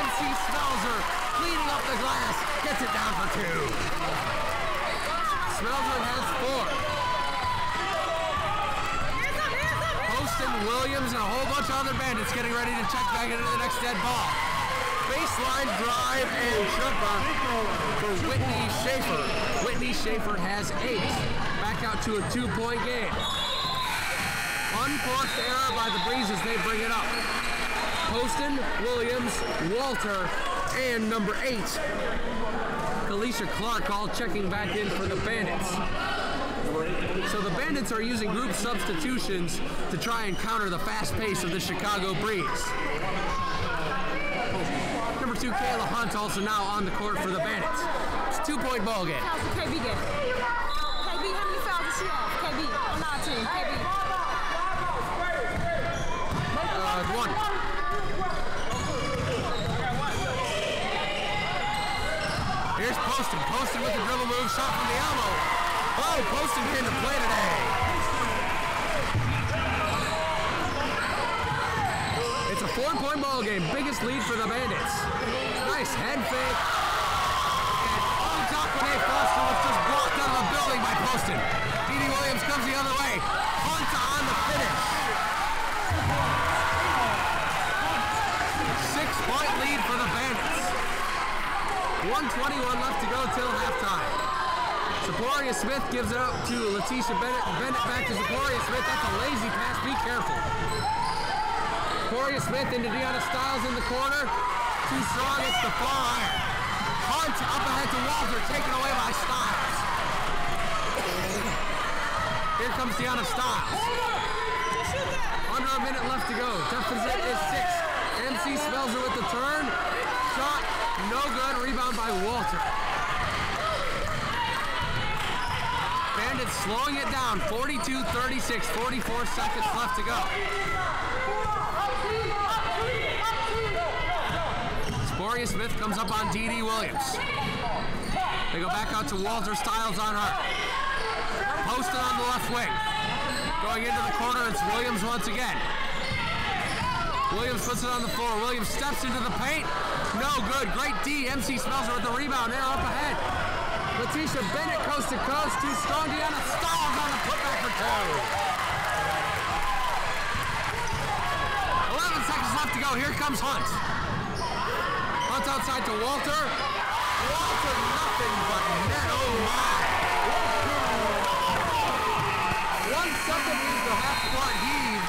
MC Smelzer cleaning up the glass, gets it down for two. Smelzer has four. Williams, and a whole bunch of other bandits getting ready to check back into the next dead ball. Baseline drive and jumper for Whitney Schaefer. Whitney Schaefer has eight. Back out to a two-point game. Unforced error by the Breeze as they bring it up. Poston, Williams, Walter, and number eight, Kalisha Clark all checking back in for the Bandits. So the Bandits are using group substitutions to try and counter the fast pace of the Chicago Breeze. Number two, Kayla Hunt, also now on the court for the Bandits. It's a two-point ball game. Fouls did KB get? KB, how many fouls did she have? KB, on our team, KB. Uh, one. Here's Poston. Poston with the dribble move, shot from the elbow. Oh, Poston came to play today. It's a four-point ball game. Biggest lead for the Bandits. Nice head fake. And when Foster was just blocked out of the building by Poston. Dee Williams comes the other way. Hunt on the finish. Six-point lead for the Bandits. 121 left to go till halftime. Saporia Smith gives it up to Letitia Bennett. Bennett back to Saporia Smith. That's a lazy pass. Be careful. Saporia Smith into Deanna Stiles in the corner. Too strong. It's the far iron. Up ahead to Walter. Taken away by Stiles. Here comes Deanna Stiles. Under a minute left to go. Deficit is six. MC Smelzer with the turn. Shot, no good. Rebound by Walter. Bandits slowing it down. 42-36, 44 seconds left to go. Sporia Smith comes up on Dee Williams. They go back out to Walter Stiles on her. Posted on the left wing. Going into the corner, it's Williams once again. Williams puts it on the floor. Williams steps into the paint. No good. Great D. MC Smelzer with the rebound. They're up ahead. Letitia Bennett coast to coast. Too strong. Deanna Stiles on the putback for two. 11 seconds left to go. Here comes Hunt. Hunt outside to Walter. Walter, nothing but net. Oh my. One second is the half court heave.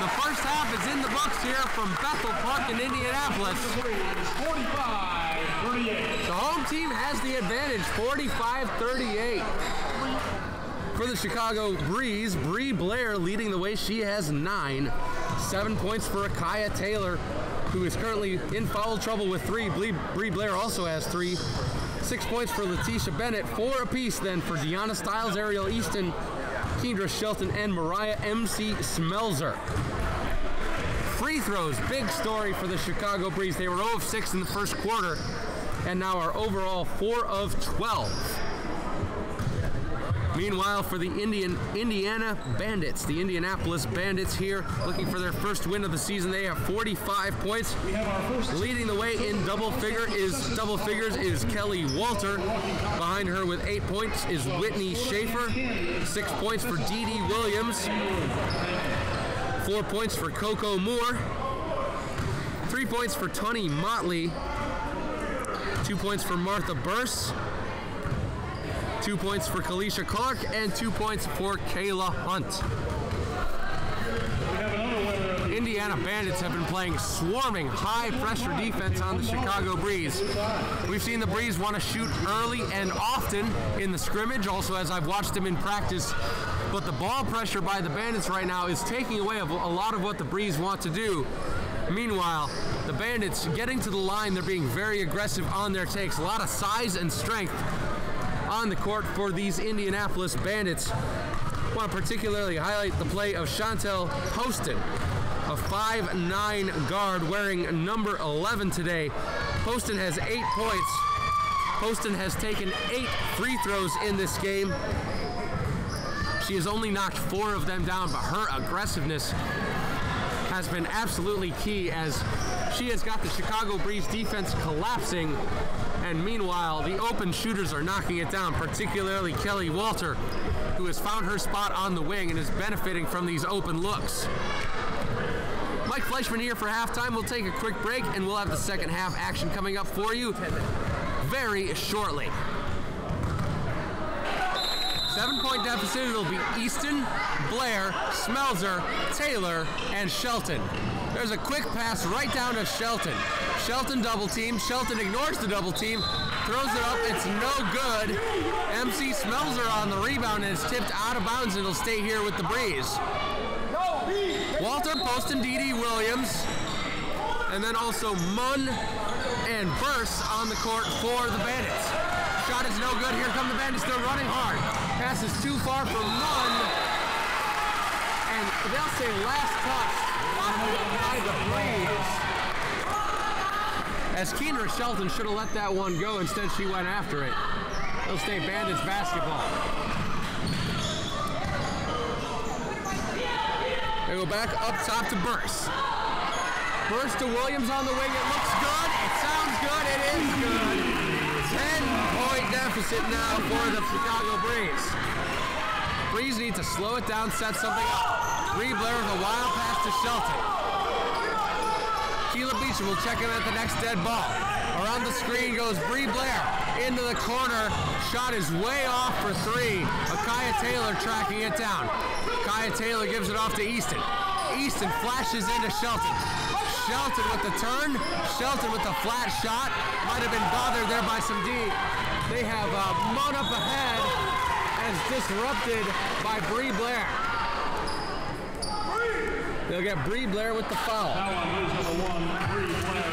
The first half is in the books here from Bethel Park in Indianapolis. 45-38. The home team has the advantage, 45-38. For the Chicago Breeze, Bree Blair leading the way. She has nine. Seven points for Akaya Taylor, who is currently in foul trouble with three. Bree, Blair also has three. Six points for Letitia Bennett. Four apiece then for Deanna Stiles, Ariel Easton, Kendra Shelton, and Mariah M.C. Smelzer. Free throws, big story for the Chicago Breeze. They were 0 of 6 in the first quarter and now are overall 4 of 12. Meanwhile, for the Indian Indiana Bandits, the Indianapolis Bandits here looking for their first win of the season. They have 45 points. Leading the way in double figure is double figures is Kelly Walter. Behind her with eight points is Whitney Schaefer. Six points for Dee Dee Williams. Four points for Coco Moore. Three points for Tony Motley. Two points for Martha Burse. Two points for Kalisha Clark and two points for Kayla Hunt. Indiana Bandits have been playing swarming high pressure defense on the Chicago Breeze. We've seen the Breeze want to shoot early and often in the scrimmage, also as I've watched them in practice. But the ball pressure by the Bandits right now is taking away a lot of what the Breeze want to do. Meanwhile, the Bandits getting to the line, they're being very aggressive on their takes. A lot of size and strength on the court for these Indianapolis Bandits. I want to particularly highlight the play of Chantel Poston, a 5'9 guard wearing number 11 today. Poston has eight points. Poston has taken eight free throws in this game. She has only knocked four of them down, but her aggressiveness has been absolutely key as she has got the Chicago Breeze defense collapsing. And meanwhile, the open shooters are knocking it down, particularly Kelly Walter, who has found her spot on the wing and is benefiting from these open looks. Mike Fleischman here for halftime. We'll take a quick break and we'll have the second half action coming up for you very shortly. Seven point deficit. It'll be Easton, Blair, Smelzer, Taylor, and Shelton. There's a quick pass right down to Shelton. Shelton double team. Shelton ignores the double team, throws it up. It's no good. MC Smelzer on the rebound and it's tipped out of bounds. and It'll stay here with the breeze. Walter Poston, Dee Williams, and then also Munn and Burst on the court for the Bandits. Shot is no good. Here come the Bandits. They're running hard. Pass is too far for Munn. And they'll say last touch by the Breeze. As Keener Shelton should have let that one go. Instead, she went after it. They'll stay Bandits basketball. They go back up top to Burst. Burst to Williams on the wing. It looks good. It sounds good. It is good. 10 point deficit now for the Chicago Breeze. Breeze needs to slow it down, set something up. Bree Blair with a wild pass to Shelton. Keela Beecham will check in at the next dead ball. Around the screen goes Bree Blair. Into the corner. Shot is way off for three. Akaya Taylor tracking it down. Kaya Taylor gives it off to Easton. Easton flashes into Shelton. Shelton with the turn. Shelton with the flat shot. Might have been bothered there by some D. They have uh, Munn up ahead as disrupted by Bree Blair. They'll get Bree Blair with the foul. Foul number one, Bree Blair.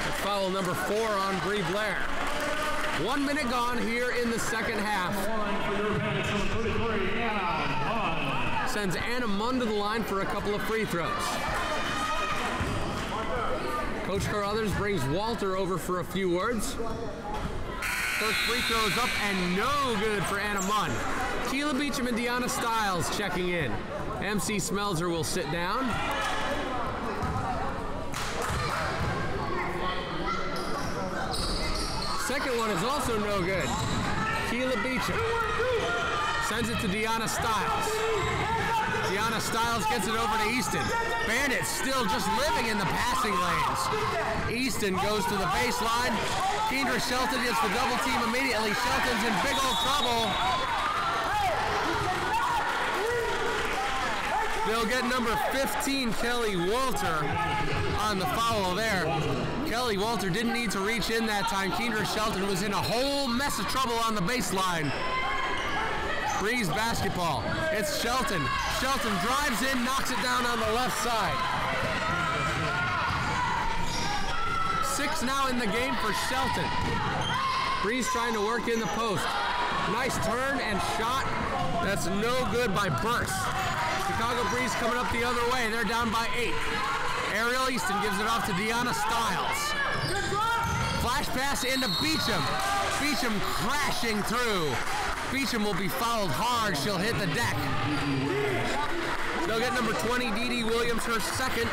That's foul number four on Bree Blair. One minute gone here in the second half. One for your Bandits, number 33, Anna Munn. Sends Anna Munn to the line for a couple of free throws. Coach Carruthers brings Walter over for a few words. First free throw is up and no good for Anna Munn. Keela Beecham and Deanna Stiles checking in. MC Smelzer will sit down. Second one is also no good. Keela Beecham sends it to Deanna Stiles. Deanna Stiles gets it over to Easton. Bandits still just living in the passing lanes. Easton goes to the baseline. Kendra Shelton gets the double team immediately. Shelton's in big old trouble. They'll get number 15, Kelly Walter, on the foul there. Kelly Walter didn't need to reach in that time. Kendra Shelton was in a whole mess of trouble on the baseline. Breeze basketball. It's Shelton. Shelton drives in, knocks it down on the left side. Six now in the game for Shelton. Breeze trying to work in the post. Nice turn and shot. That's no good by Burst. Chicago Breeze coming up the other way. They're down by eight. Ariel Easton gives it off to Deanna Stiles. Flash pass into Beecham. Beecham crashing through. Beecham will be fouled hard. She'll hit the deck. They'll get number 20, Dee Dee Williams, her second.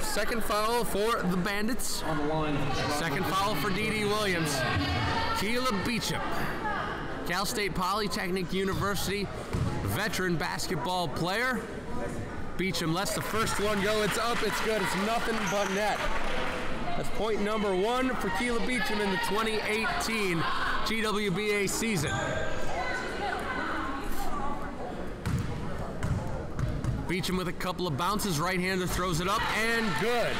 Second foul for the Bandits. On the line. Second foul for Dee Dee Williams. Keela Beecham. Cal State Polytechnic University veteran basketball player. Beecham lets the first one go. It's up. It's good. It's nothing but net. That's point number one for Keela Beecham in the 2018 GWBA season. Beecham with a couple of bounces. Right-hander throws it up and good.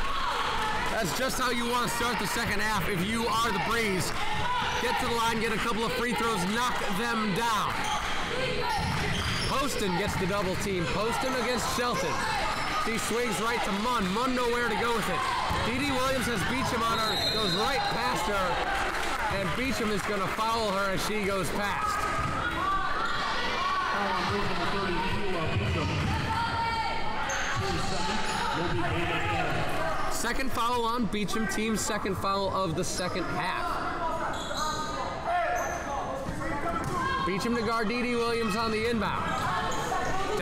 That's just how you want to start the second half if you are the Breeze. Get to the line, get a couple of free throws, knock them down. Poston gets the double team. Poston against Shelton. She swings right to Munn. Munn nowhere to go with it. Dee Williams has Beecham on her, goes right past her, and Beecham is going to foul her as she goes past. Foul on move number 30, Kila Beecham. Team second foul on Beecham, team's second foul of the second half. Beecham to guard Dee Williams on the inbound.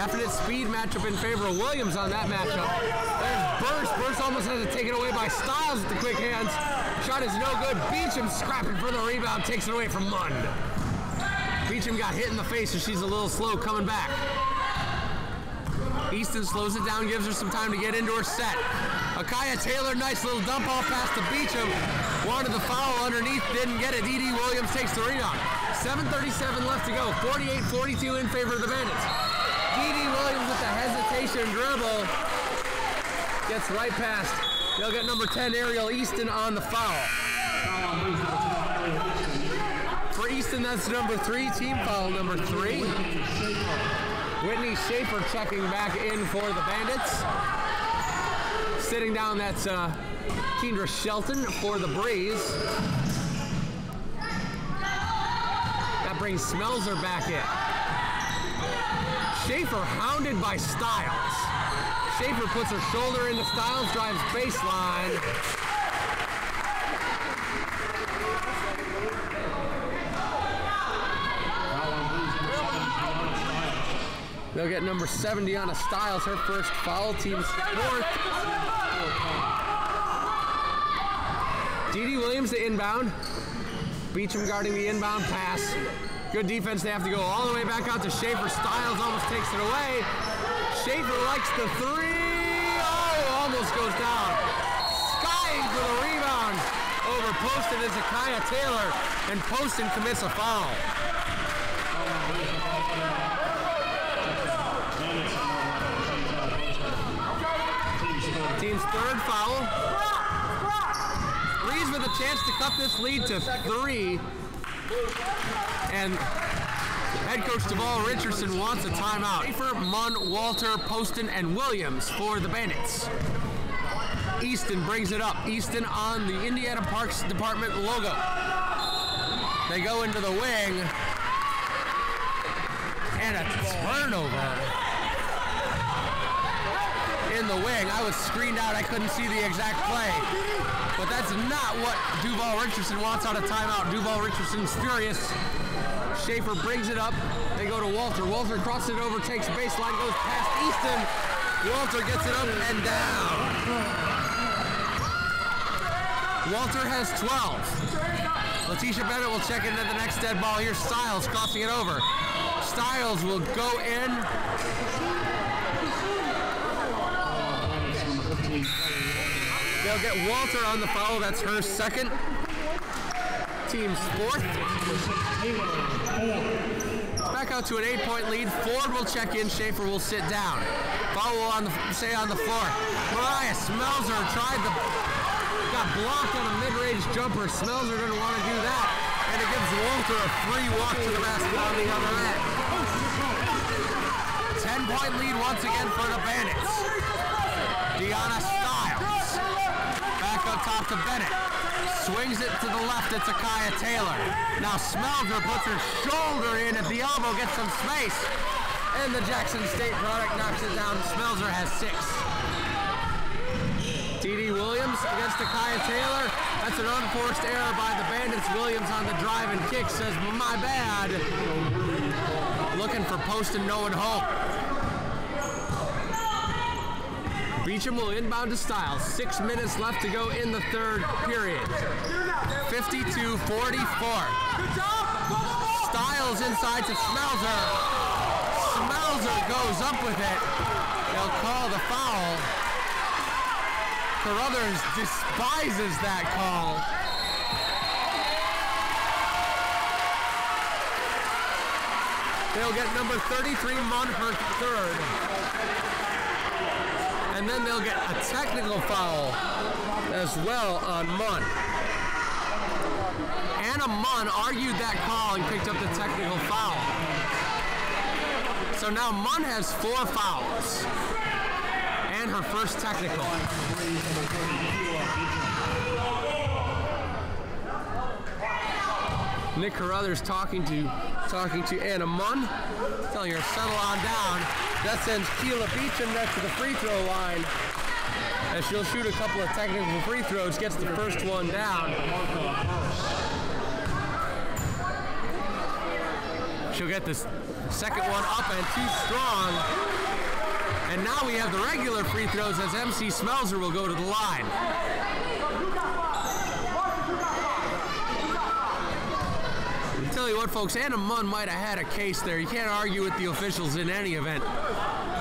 Definite speed matchup in favor of Williams on that matchup. There's Burst. Burst almost has it taken away by Stiles with the quick hands. Shot is no good. Beecham scrapping for the rebound, takes it away from Munn. Beecham got hit in the face, so she's a little slow coming back. Easton slows it down, gives her some time to get into her set. Akaya Taylor, nice little dump off pass to Beecham. Wanted the foul underneath, didn't get it. Dee Williams takes the rebound. 7.37 left to go. 48-42 in favor of the Bandits. Dee Williams with the hesitation dribble. Gets right past. They'll get number 10, Ariel Easton, on the foul. Foul on move number 10, Ariel Easton. For Easton, that's number three, team foul number three. Whitney Schaefer checking back in for the Bandits. Sitting down, that's uh, Kendra Shelton for the Breeze. That brings Smelzer back in. Schaefer hounded by Stiles. Schaefer puts her shoulder into Stiles, drives baseline. Foul on move number 7, Gianna Stiles. They'll get number 70 on a Stiles, her first foul, team's fourth. Dee Dee Williams to inbound. Beecham guarding the inbound pass. Good defense. They have to go all the way back out to Schaefer. Stiles almost takes it away. Schaefer likes the three. Oh, almost goes down. Skying for the rebound. Over Poston is Akaya Taylor, and Poston commits a foul. Team's third foul. Breeze with a chance to cut this lead to three. And head coach Deval Richardson wants a timeout. Schaefer, Munn, Walter, Poston, and Williams for the Bandits. Easton brings it up. Easton on the Indiana Parks Department logo. They go into the wing. And a turnover in the wing. I was screened out. I couldn't see the exact play. But that's not what Duval Richardson wants out of timeout. Duval Richardson's furious. Schaefer brings it up. They go to Walter. Walter crosses it over, takes baseline, goes past Easton. Walter gets it up and down. Walter has 12. Letitia Bennett will check into the next dead ball. Here's Stiles crossing it over. Stiles will go in. They'll get Walter on the foul. That's her second. Team's fourth. Back out to an eight-point lead. Ford will check in. Schaefer will sit down. Will on the stay on the floor. Mariah Smelzer tried the got blocked on a mid-range jumper. Smelzer didn't want to do that, and it gives Walter a free walk to the basket on the other end. Ten-point lead once again for the Bandits. Deanna. Up top to Bennett. Swings it to the left. It's Akaya Taylor. Now Smelzer puts her shoulder in at the elbow, gets some space. And the Jackson State product knocks it down. Smelzer has six. T.D. Williams against Akaya Taylor. That's an unforced error by the Bandits. Williams on the drive and kick says, my bad. Looking for post and no one hope. Beecham will inbound to Stiles. Six minutes left to go in the third period. 52-44. Stiles inside to Smelzer. Smelzer goes up with it. They'll call the foul. Carruthers despises that call. They'll get number 33 Munn her third. And then they'll get a technical foul as well on Munn. Anna Munn argued that call and picked up the technical foul. So now Munn has four fouls and her first technical. Nick Carruthers talking to talking to Anna Munn, telling her settle on down. That sends Keela Beecham next to the free throw line. And she'll shoot a couple of technical free throws, gets the first one down. She'll get this second one up and too strong. And now we have the regular free throws as MC Smelzer will go to the line. I'll tell you what, folks, Anna Munn might have had a case there. You can't argue with the officials in any event.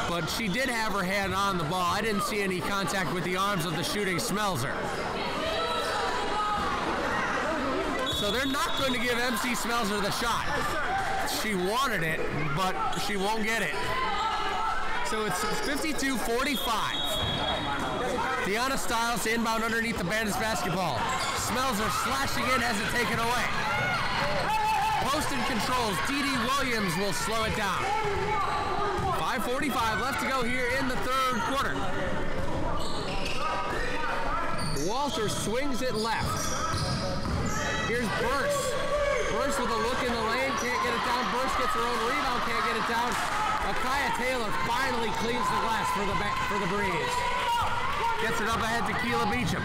But she did have her hand on the ball. I didn't see any contact with the arms of the shooting Smelzer. So they're not going to give MC Smelzer the shot. She wanted it, but she won't get it. So it's 52-45. Deanna Stiles inbound underneath the Bandits basketball. Smelzer slashing in, has it taken away. Post controls. Dee Williams will slow it down. 5.45 left to go here in the third quarter. Walter swings it left. Here's Burst. Burst with a look in the lane, can't get it down. Burst gets her own rebound, can't get it down. Akaya Taylor finally cleans the glass for the for the breeze. Gets it up ahead to Keela Beecham.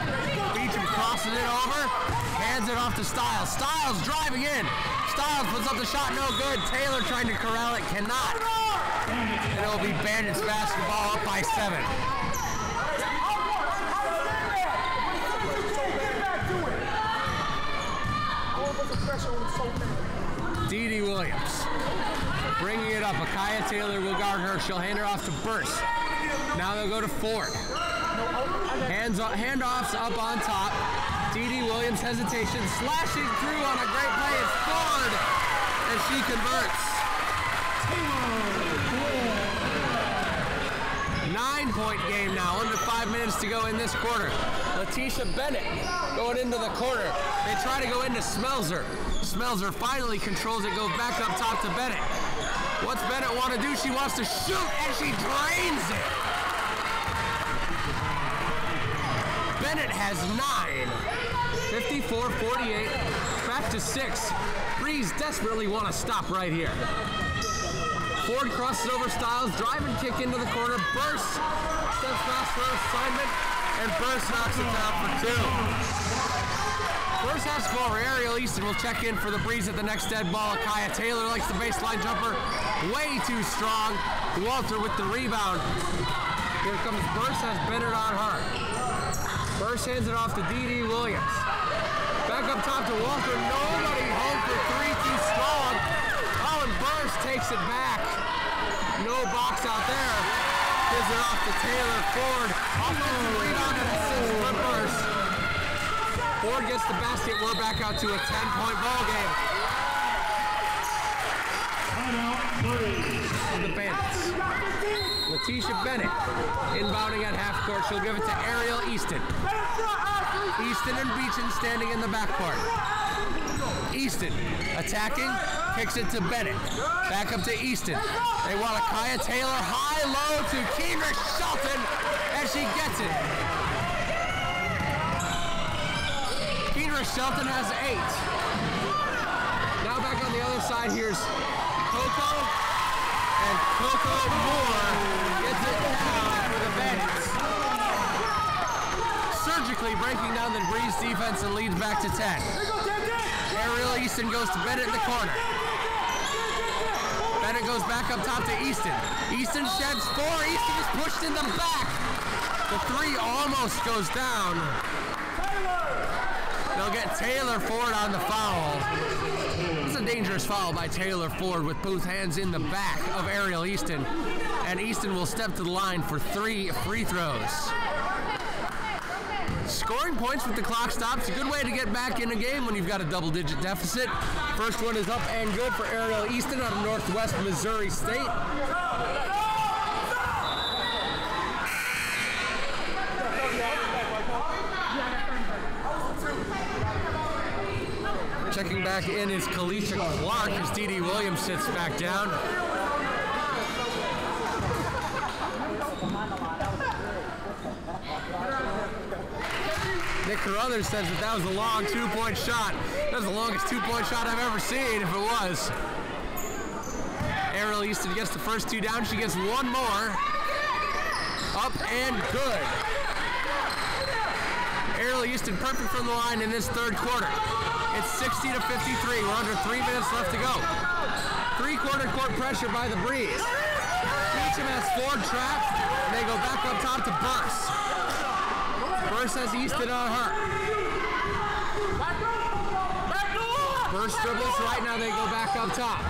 Beecham crosses it over, hands it off to Stiles. Stiles driving in. Stiles puts up the shot, no good. Taylor trying to corral it, cannot. And it'll be Bandits basketball up by seven. Dee Dee Williams bringing it up. Akaya Taylor will guard her. She'll hand her off to Burst. Now they'll go to Ford. Hands on, handoffs up on top. Dee Williams hesitation, slashing through on a great play. It's Ford, and she converts. Nine point game now, under five minutes to go in this quarter. Letitia Bennett going into the corner. They try to go into Smelzer. Smelzer finally controls it, goes back up top to Bennett. What's Bennett want to do? She wants to shoot, and she drains it. Bennett has nine. 54-48, back to six. Breeze desperately want to stop right here. Ford crosses over Stiles, drive and kick into the corner. Burst steps past her assignment, and Burst knocks it down for two. First has score. Ariel Easton will check in for the Breeze at the next dead ball. Kaya Taylor likes the baseline jumper. Way too strong. Walter with the rebound. Here comes Burst, has Bennett on her. Burst hands it off to Dee Dee Williams. Top to Walter. Nobody home for three, too strong. And Burst takes it back. No box out there. Gives it off to Taylor Ford. Offensive rebound and assist for Burst. Ford gets the basket. We're back out to a 10-point ball game. The Bandits. Letitia Bennett inbounding at half court. She'll give it to Ariel Easton. Easton and Beecham standing in the back backcourt. Easton attacking, kicks it to Bennett. Back up to Easton. They want a Kaya Taylor high low to Kendra Shelton, and she gets it. Kendra Shelton has eight. Now back on the other side, here's Coco, and Coco Moore gets it down for the Bandits. Surgically breaking down the Breeze defense and leads back to 10. Ariel Easton goes to Bennett in the corner. Bennett goes back up top to Easton. Easton sheds four. Easton is pushed in the back. The three almost goes down. They'll get Taylor Ford on the foul. Dangerous foul by Taylor Ford with both hands in the back of Ariel Easton. And Easton will step to the line for three free throws. Scoring points with the clock stops. A good way to get back in a game when you've got a double digit deficit. First one is up and good for Ariel Easton out of Northwest Missouri State. Checking back in is Kalisha Clark as Dee Dee Williams sits back down. Nick Carruthers says that that was a long two-point shot. That was the longest two-point shot I've ever seen, if it was. Ariel Easton gets the first two down. She gets one more. Up and good. Ariel Easton perfect from the line in this third quarter. It's 60 to 53. We're under three minutes left to go. Three-quarter court pressure by the Breeze. Beecham has Ford trapped, and they go back up top to Burse. Burse has Easton on her. Burse dribbles right now. They go back up top.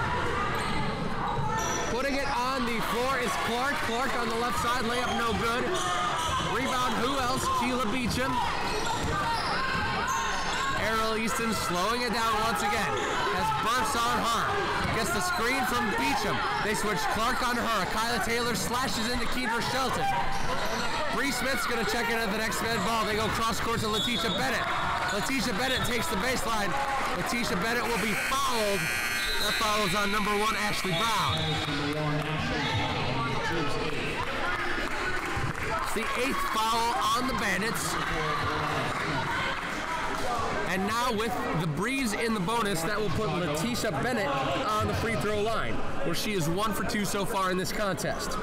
Putting it on the floor is Clark. Clark on the left side, layup no good. Rebound, who else? Keela Beecham. Ariel Easton slowing it down once again. Has bursts on her. Gets the screen from Beecham. They switch Clark on her. Kyla Taylor slashes into Kendra Shelton. Bree Smith's gonna check in at the next med ball. They go cross court to Letitia Bennett. Letitia Bennett takes the baseline. Letitia Bennett will be fouled. That follows on number one, Ashley Brown. It's the eighth foul on the Bandits. And now with the breeze in the bonus, that will put Letitia Bennett on the free throw line, where she is one for two so far in this contest.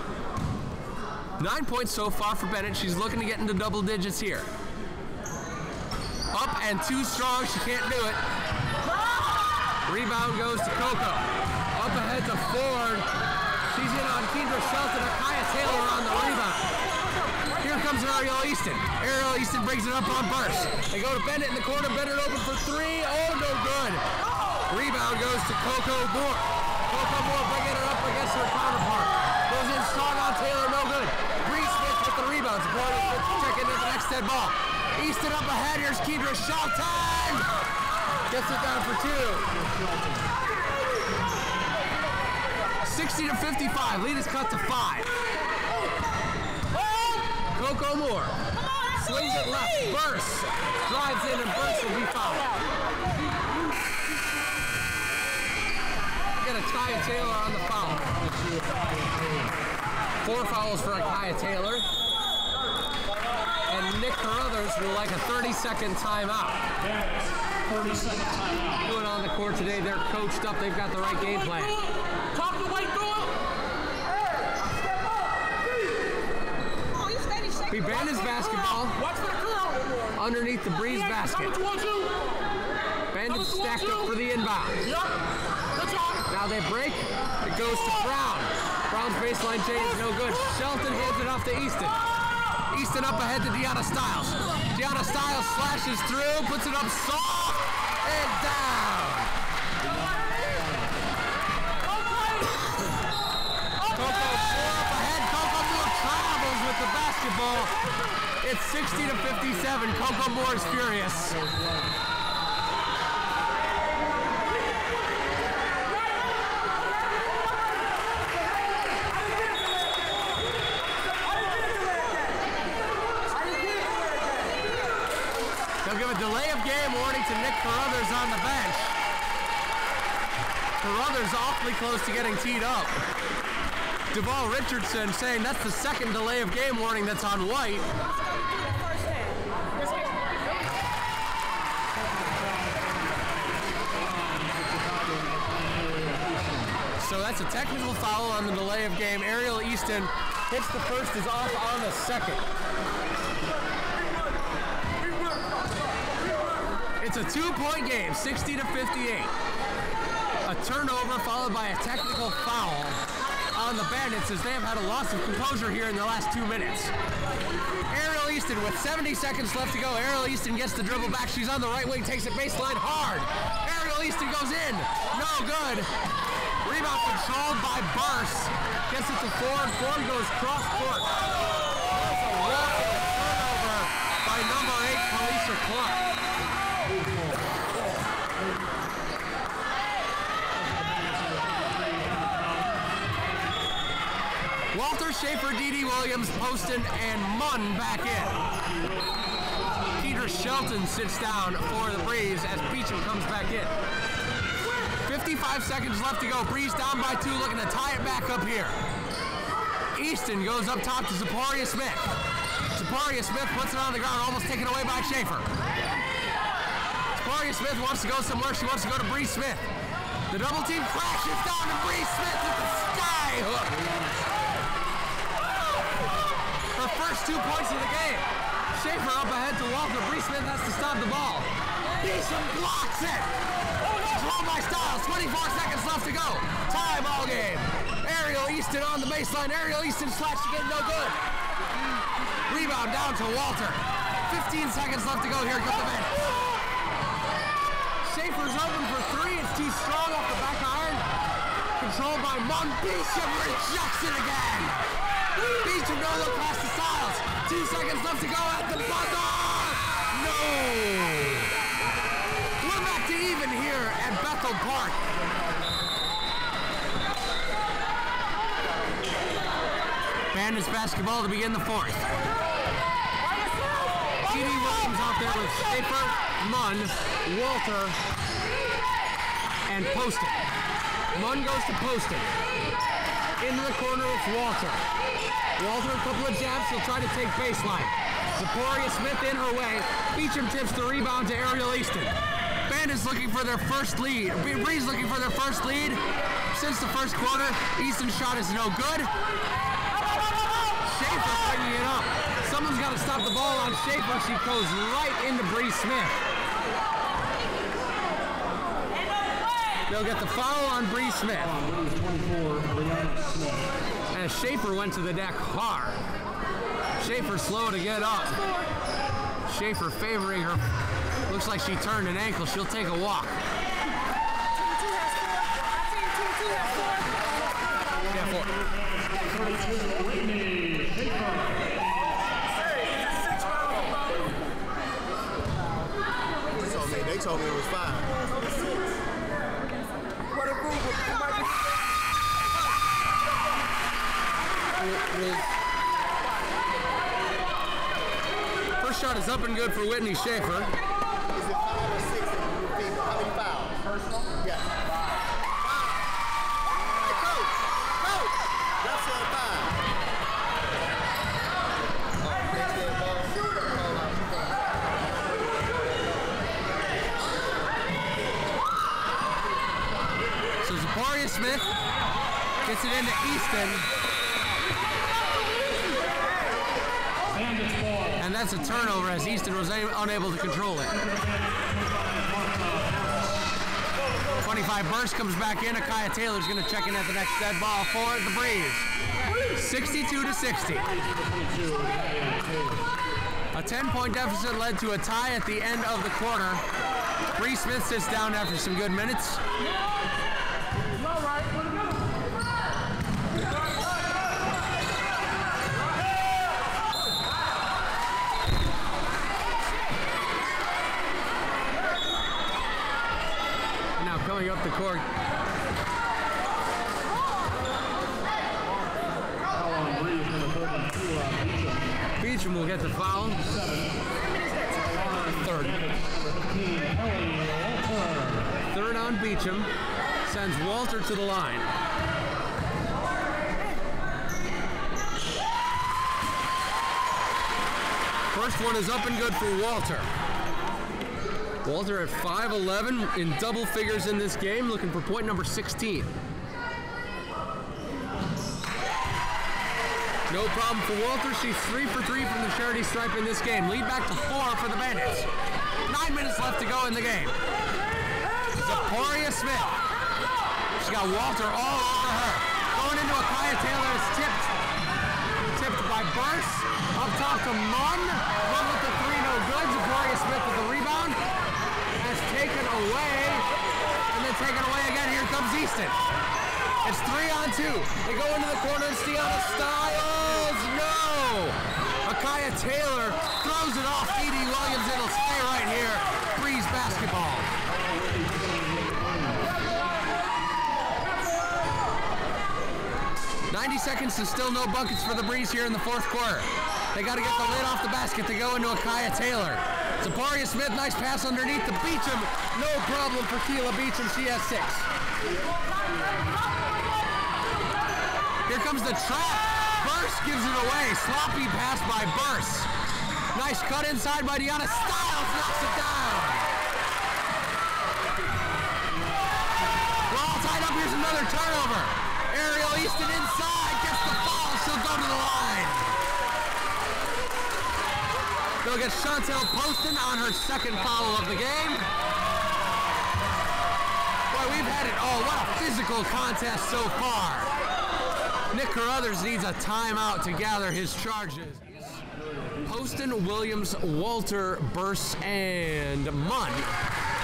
Nine points so far for Bennett. She's looking to get into double digits here. Up and too strong. She can't do it. Rebound goes to Coco. Up ahead to Ford. She's in on Kendra Shelton. Akaya Taylor on the rebound. Comes Ariel Easton. Ariel Easton brings it up on burst. They go to Bennett in the corner. Bennett open for three. Oh, no good. Rebound goes to Coco Moore. Coco Moore bringing it up against her counterpart. Goes in strong on Taylor. No good. Bree Smith with the rebound. Supporter check into the next dead ball. Easton up ahead. Here's Kendra Shelton. Gets it down for two. 60 to 55. Lead is cut to five. Coco Moore swings it left. Burst drives in and Burst will be fouled. Get a Kaya Taylor on the foul. Four fouls for Kaya Taylor. And Nick Carruthers will like a 30 second timeout. 30 second timeout. Doing on the court today, they're coached up, they've got the right game plan. Talk the way through it. Oh, shaking. We bandits basketball Watch the curl. underneath the breeze basket. Bandits stacked up for the inbound. Now they break. It goes to Brown. Brown's baseline J is no good. Shelton hands it off to Easton. Easton up ahead to Deanna Stiles. Deanna Stiles slashes through, puts it up soft and down. With the basketball. It's 60 to 57. Coco Moore is furious. They'll give a delay of game warning to Nick Carruthers on the bench. Carruthers awfully close to getting teed up. Duval Richardson saying that's the second delay of game warning that's on White. So that's a technical foul on the delay of game. Ariel Easton hits the first, is off on the second. It's a two-point game, 60 to 58. A turnover followed by a technical foul on the Bandits as they have had a loss of composure here in the last two minutes. Ariel Easton with 70 seconds left to go. Ariel Easton gets the dribble back. She's on the right wing, takes it baseline hard. Ariel Easton goes in. No good. Rebound controlled by Burst. Gets it to Ford. Ford goes cross court. That's a walk and a turnover by number eight, Felicia Clark. Walter Schaefer, D.D. Williams, Poston, and Munn back in. Peter Shelton sits down for the Breeze as Beecham comes back in. 55 seconds left to go. Breeze down by two, looking to tie it back up here. Easton goes up top to Zaparia Smith. Zaparia Smith puts it on the ground, almost taken away by Schaefer. Zaporia Smith wants to go somewhere. She wants to go to Bree Smith. The double team crashes down to Bree Smith with the sky hook. First two points of the game. Schaefer up ahead to Walter. Bree Smith has to stop the ball. Beecham blocks it. Oh, Controlled by Stiles. 24 seconds left to go. Tie ball game. Ariel Easton on the baseline. Ariel Easton slash again, no good. Rebound down to Walter. 15 seconds left to go. Here comes the bench. Schaefer's open for three. It's too strong off the back iron. Controlled by Munn. Rejects it again. No look past the Stiles. Two seconds left to go at the buzzer. No. We're back to even here at Bethel Park. Bandits basketball to begin the fourth. T.D. Williams out there with Schaefer, Munn, Walter, and Poston. Munn goes to Poston. Into the corner, it's Walter. Walter, a couple of jabs, he'll try to take baseline. Zaporia Smith in her way. Beecham tips the rebound to Ariel Easton. Bandits looking for their first lead. Breeze looking for their first lead. Since the first quarter, Easton's shot is no good. Schaefer bringing it up. Someone's got to stop the ball on Schaefer. She goes right into Bree Smith. They'll get the foul on Bree Smith. Breeze 24, Brianna Smith. As Schaefer went to the deck hard. Schaefer slow to get up. Schaefer favoring her. Looks like she turned an ankle. She'll take a walk. Yeah, four. 32, They told me, they told me it was five. First shot is up and good for Whitney Schaefer. Is it five or six? people? How many fouls? Personal? Yes. Hey, coach! Coach! Ref said five. Oh, next day, ball. Call out. So Zaporia Smith gets it into Easton, Bandits ball. And that's a turnover as Easton was unable to control it. 25 burst comes back in. Akaya Taylor's going to check in at the next dead ball for the Breeze. 62 to 60. A 10 point deficit led to a tie at the end of the quarter. Bree Smith sits down after some good minutes. Now coming up the court, Foul on Breeze, number 32, uh, Beecham. Will get the foul. Third. Number 15, Kelly Walter. Third on Beecham. Sends Walter to the line. First one is up and good for Walter. Walter at 5'11 in double figures in this game, looking for point number 16. No problem for Walter. She's three for three from the charity stripe in this game. Lead back to four for the Bandits. Nine minutes left to go in the game. Zaporia Smith. She's got Walter all over her. Going into a Taylor is tipped. Tipped by Burst. Up top to Munn. Munn with the three, no good. Zaporia Smith with the rebound. Away. And then taken away again. Here comes Easton. It's three on two. They go into the corner and Stiana Stiles. No! Akaya Taylor throws it off Edie Williams. It'll stay right here. Breeze basketball. Ninety seconds to still no buckets for the Breeze here in the fourth quarter. They got to get the lid off the basket to go into Akaya Taylor. Zaparia Smith, nice pass underneath the Beecham. No problem for Keela Beecham. She has six. Here comes the trap. Burst gives it away. Sloppy pass by Burst. Nice cut inside by Deanna Stiles Knocks it down. We're all tied up. Here's another turnover. Ariel Easton inside. Gets the ball. She'll go to the line. They'll get Chantel Poston on her second foul of the game. Boy, we've had it. Oh, what a physical contest so far. Nick Carruthers needs a timeout to gather his charges. Poston, Williams, Walter, Burse, and Munn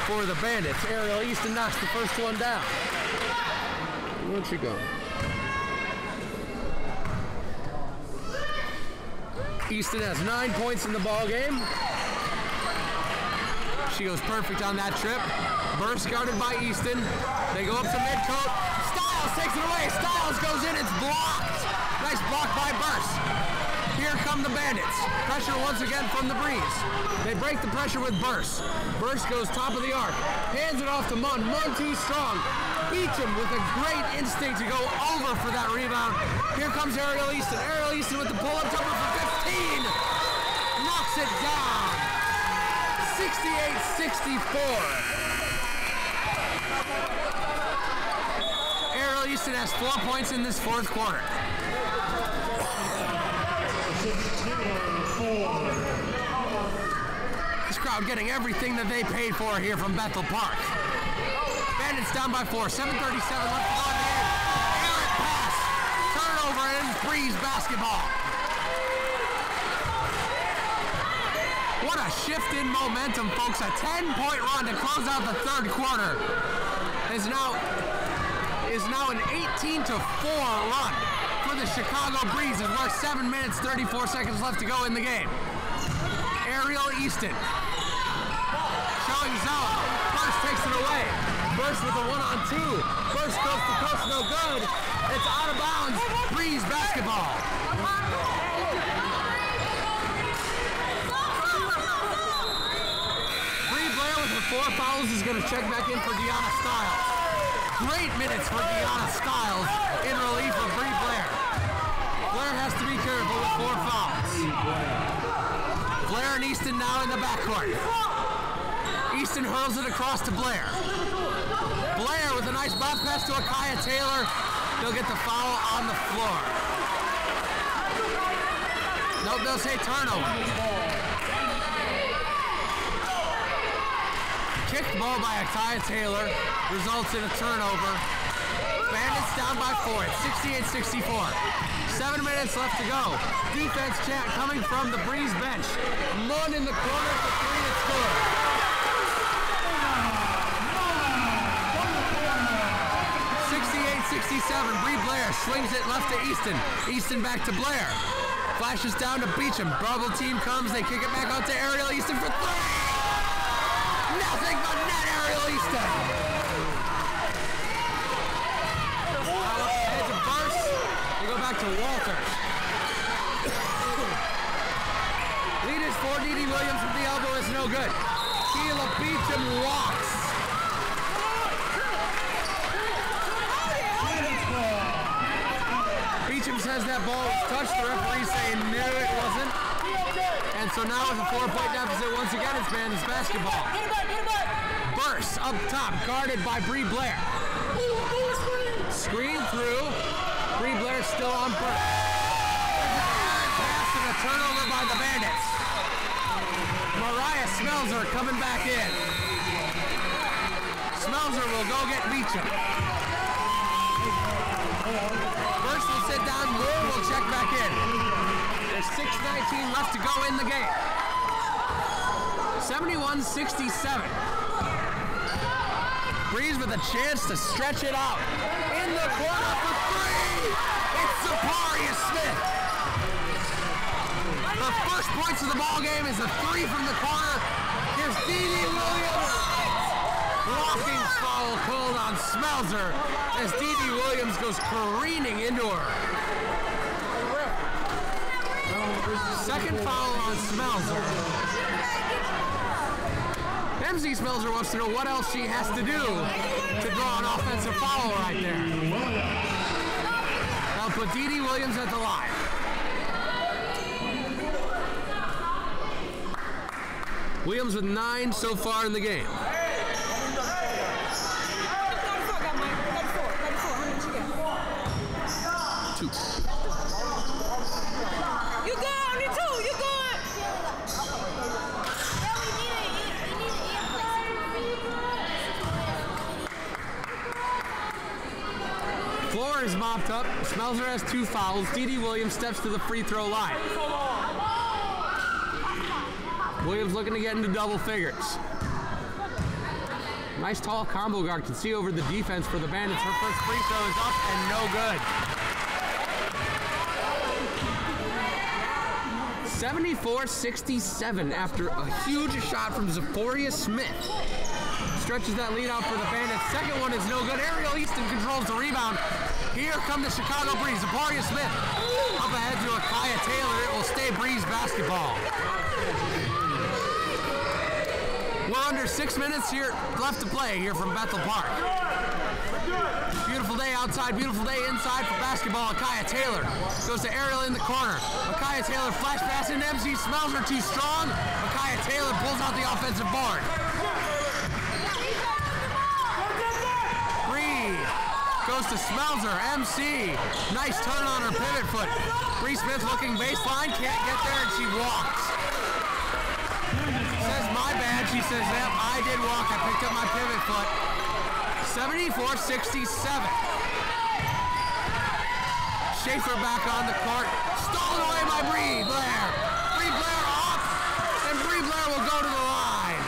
for the Bandits. Ariel Easton knocks the first one down. Where'd she go? Easton has nine points in the ball game. She goes perfect on that trip. Burst guarded by Easton. They go up to midcoat. Stiles takes it away. Stiles goes in. It's blocked. Nice block by Burst. Here come the Bandits. Pressure once again from the Breeze. They break the pressure with Burst. Burst goes top of the arc. Hands it off to Munn. Munn too strong. Beats him with a great instinct to go over for that rebound. Here comes Ariel Easton. Ariel Easton with the pull-up jumper for 15. Knocks it down. 68-64. Ariel Easton has four points in this fourth quarter. This crowd getting everything that they paid for here from Bethel Park. Bandits down by four. 7.37 left go the pass. Turnover and Breeze basketball. Shift in momentum, folks. A 10-point run to close out the third quarter is now is now an 18 to 4 run for the Chicago Breeze as we're 7 minutes 34 seconds left to go in the game. Ariel Easton showing zone. Burst takes it away. Burst with a one on two. Burst coast to coast, no good. It's out of bounds. Breeze basketball. Bree Blair with her four fouls is going to check back in for Deanna Stiles. Great minutes for Deanna Stiles in relief of Bree Blair. Blair has to be careful with four fouls. Blair and Easton now in the backcourt. Easton hurls it across to Blair. Blair with a nice bounce pass to Akaya Taylor. They'll get the foul on the floor. Nope, they'll say turnover. Kicked ball by Akaya Taylor results in a turnover. Bandits down by four. It's 68-64. Seven minutes left to go. Defense chat coming from the Breeze bench. Munn in the corner for three. It's good. 68-67. Bree Blair swings it left to Easton. Easton back to Blair. Flashes down to Beecham. Bubble team comes. They kick it back out to Ariel Easton for three. Nothing but net Ariel Easton. Heads a burst. They go back to Walters. Lead is for Dee Dee Williams with the elbow is no good. Sheila Beecham walks. Beecham says that ball was touched. The referee saying no, it wasn't. And so now with a four-point deficit, once again, it's Bandits basketball. Get it back, Get it up. Burst up top, guarded by Bree Blair. Screen through. Bree Blair still on Burst. Pass and a turnover by the Bandits. Mariah Smelzer coming back in. Smelzer will go get Beecham. First will sit down, Moore will check back in. There's 6.19 left to go in the game. 71-67. Breeze with a chance to stretch it out. In the corner for three! It's Zaparia Smith. The first points of the ball game is a three from the corner. Here's Dee Williams. Blocking foul called on Smelzer as Dee Dee Williams goes careening into her. Second foul on Smelzer. MC Smelzer wants to know what else she has to do to draw an offensive foul right there. Now put Dee Dee Williams at the line. Williams with nine so far in the game. Is mopped up. Smelzer has two fouls. D.D. Williams steps to the free throw line. Williams looking to get into double figures. Nice tall combo guard can see over the defense for the Bandits. Her first free throw is up and no good. 74-67 after a huge shot from Zaphoria Smith. Stretches that lead out for the Bandits. Second one is no good. Ariel Easton controls the rebound. Here come the Chicago Breeze. Zaphoria Smith up ahead to Akaya Taylor. It will stay Breeze basketball. We're under six minutes here left to play here from Bethel Park. Beautiful day outside, beautiful day inside for basketball. Akaya Taylor goes to Ariel in the corner. Akaya Taylor flash pass into MC Smelzer too strong. Akaya Taylor pulls out the offensive board. Bree goes to Smelzer, MC. Nice turn on her pivot foot. Bree Smith looking baseline, can't get there, and she walks. Says my bad. She says, yep, I did walk. I picked up my pivot foot. 74-67. Schaefer back on the court. Stolen away by Bree Blair. Bree Blair off, and Bree Blair will go to the line.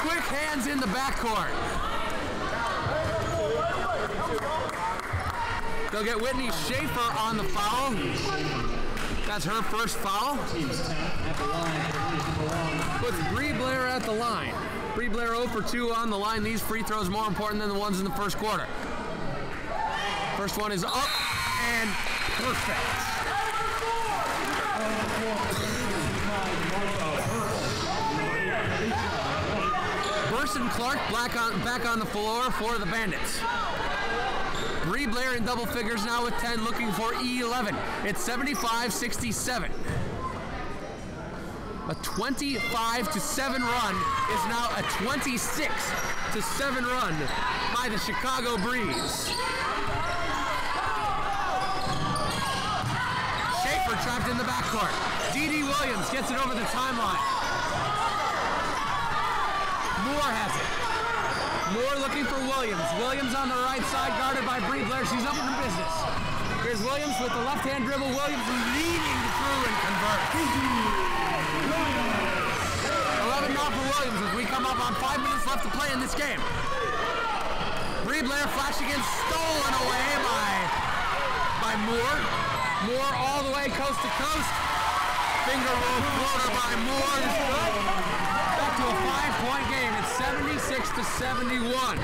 Quick hands in the backcourt. They'll get Whitney Schaefer on the foul. That's her first foul. Puts Bree Blair at the line. Bree Blair 0 for 2 on the line. These free throws more important than the ones in the first quarter. First one is up and perfect. Burson Clark back on, back on the floor for the Bandits. Blair in double figures now with 10, looking for E11. It's 75 67. A 25 to 7 run is now a 26 to 7 run by the Chicago Breeze. Schaefer trapped in the backcourt. Dee Williams gets it over the timeline. Moore has it. Moore looking for Williams. Williams on the right side, guarded by Bree Blair. She's up in business. Here's Williams with the left-hand dribble. Williams leading through and converts. 11 now for Williams as we come up on five minutes left to play in this game. Bree Blair flashing in, stolen away by, by Moore. Moore all the way coast to coast. Finger roll floater by Moore. A five-point game. It's 76 to 71.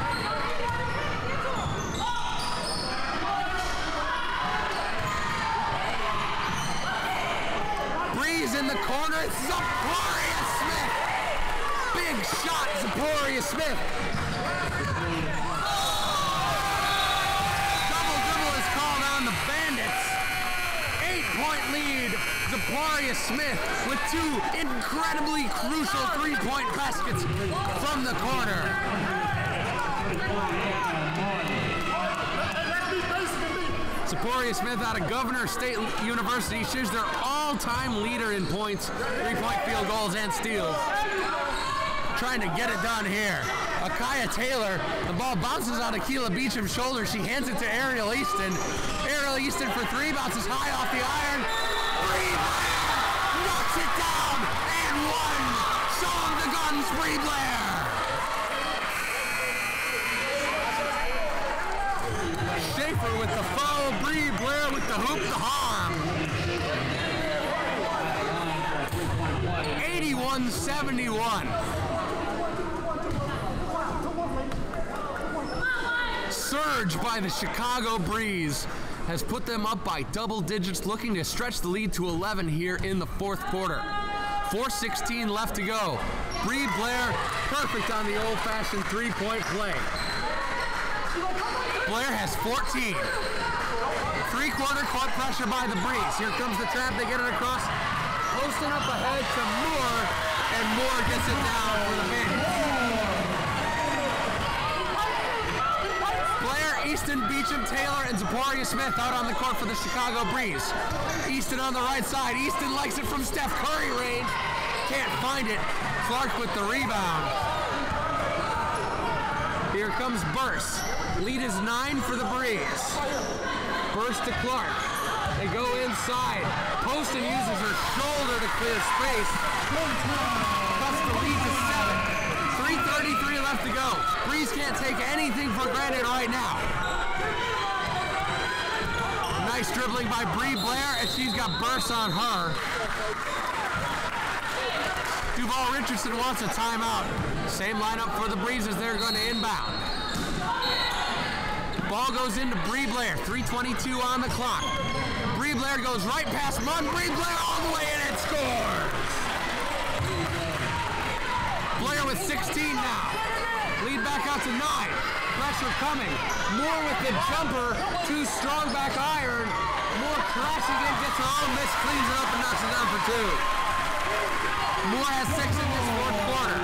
Breeze in the corner. It's Zaporia Smith. Big shot, Zaporia Smith. Double dribble is called on the Bandits. Eight-point lead. Zaporia Smith with two incredibly crucial three-point baskets from the corner. Zaporia Smith out of Governor State University. She's their all-time leader in points, three-point field goals, and steals. Trying to get it done here. Akaya Taylor, the ball bounces on Akila Beecham's shoulder. She hands it to Ariel Easton. Ariel Easton for three, bounces high off the iron. Bree Blair knocks it down and one. Song the guns, Bree Blair. Schaefer with the foul, Bree Blair with the hoop, the harm. 81-71. Surge by the Chicago Breeze has put them up by double digits, looking to stretch the lead to 11 here in the fourth quarter. 4.16 left to go. Bree Blair perfect on the old-fashioned three-point play. Blair has 14. Three-quarter court pressure by the Breeze. Here comes the trap. They get it across. Posting up ahead to Moore, and Moore gets it down for the Bandits. Blair, Easton, Beecham, Taylor, and Zaporia Smith out on the court for the Chicago Breeze. Easton on the right side. Easton likes it from Steph Curry range. Can't find it. Clark with the rebound. Here comes Burst. Lead is nine for the Breeze. Burst to Clark. They go inside. Poston uses her shoulder to clear space. Cuts the lead to seven. 3.33 left to go. Breeze can't take anything for granted right now. Nice dribbling by Bree Blair, and she's got bursts on her. Duval Richardson wants a timeout. Same lineup for the Breeze as they're going to inbound. Ball goes into Bree Blair. 3.22 on the clock. Bree Blair goes right past Munn. Bree Blair all the way in and scores. Blair with 16 now. Lead back out to nine. Pressure coming. Moore with the jumper. Two strong back iron. Moore crashing in, gets her own miss, cleans it up and knocks it down for two. Moore has six in this fourth quarter.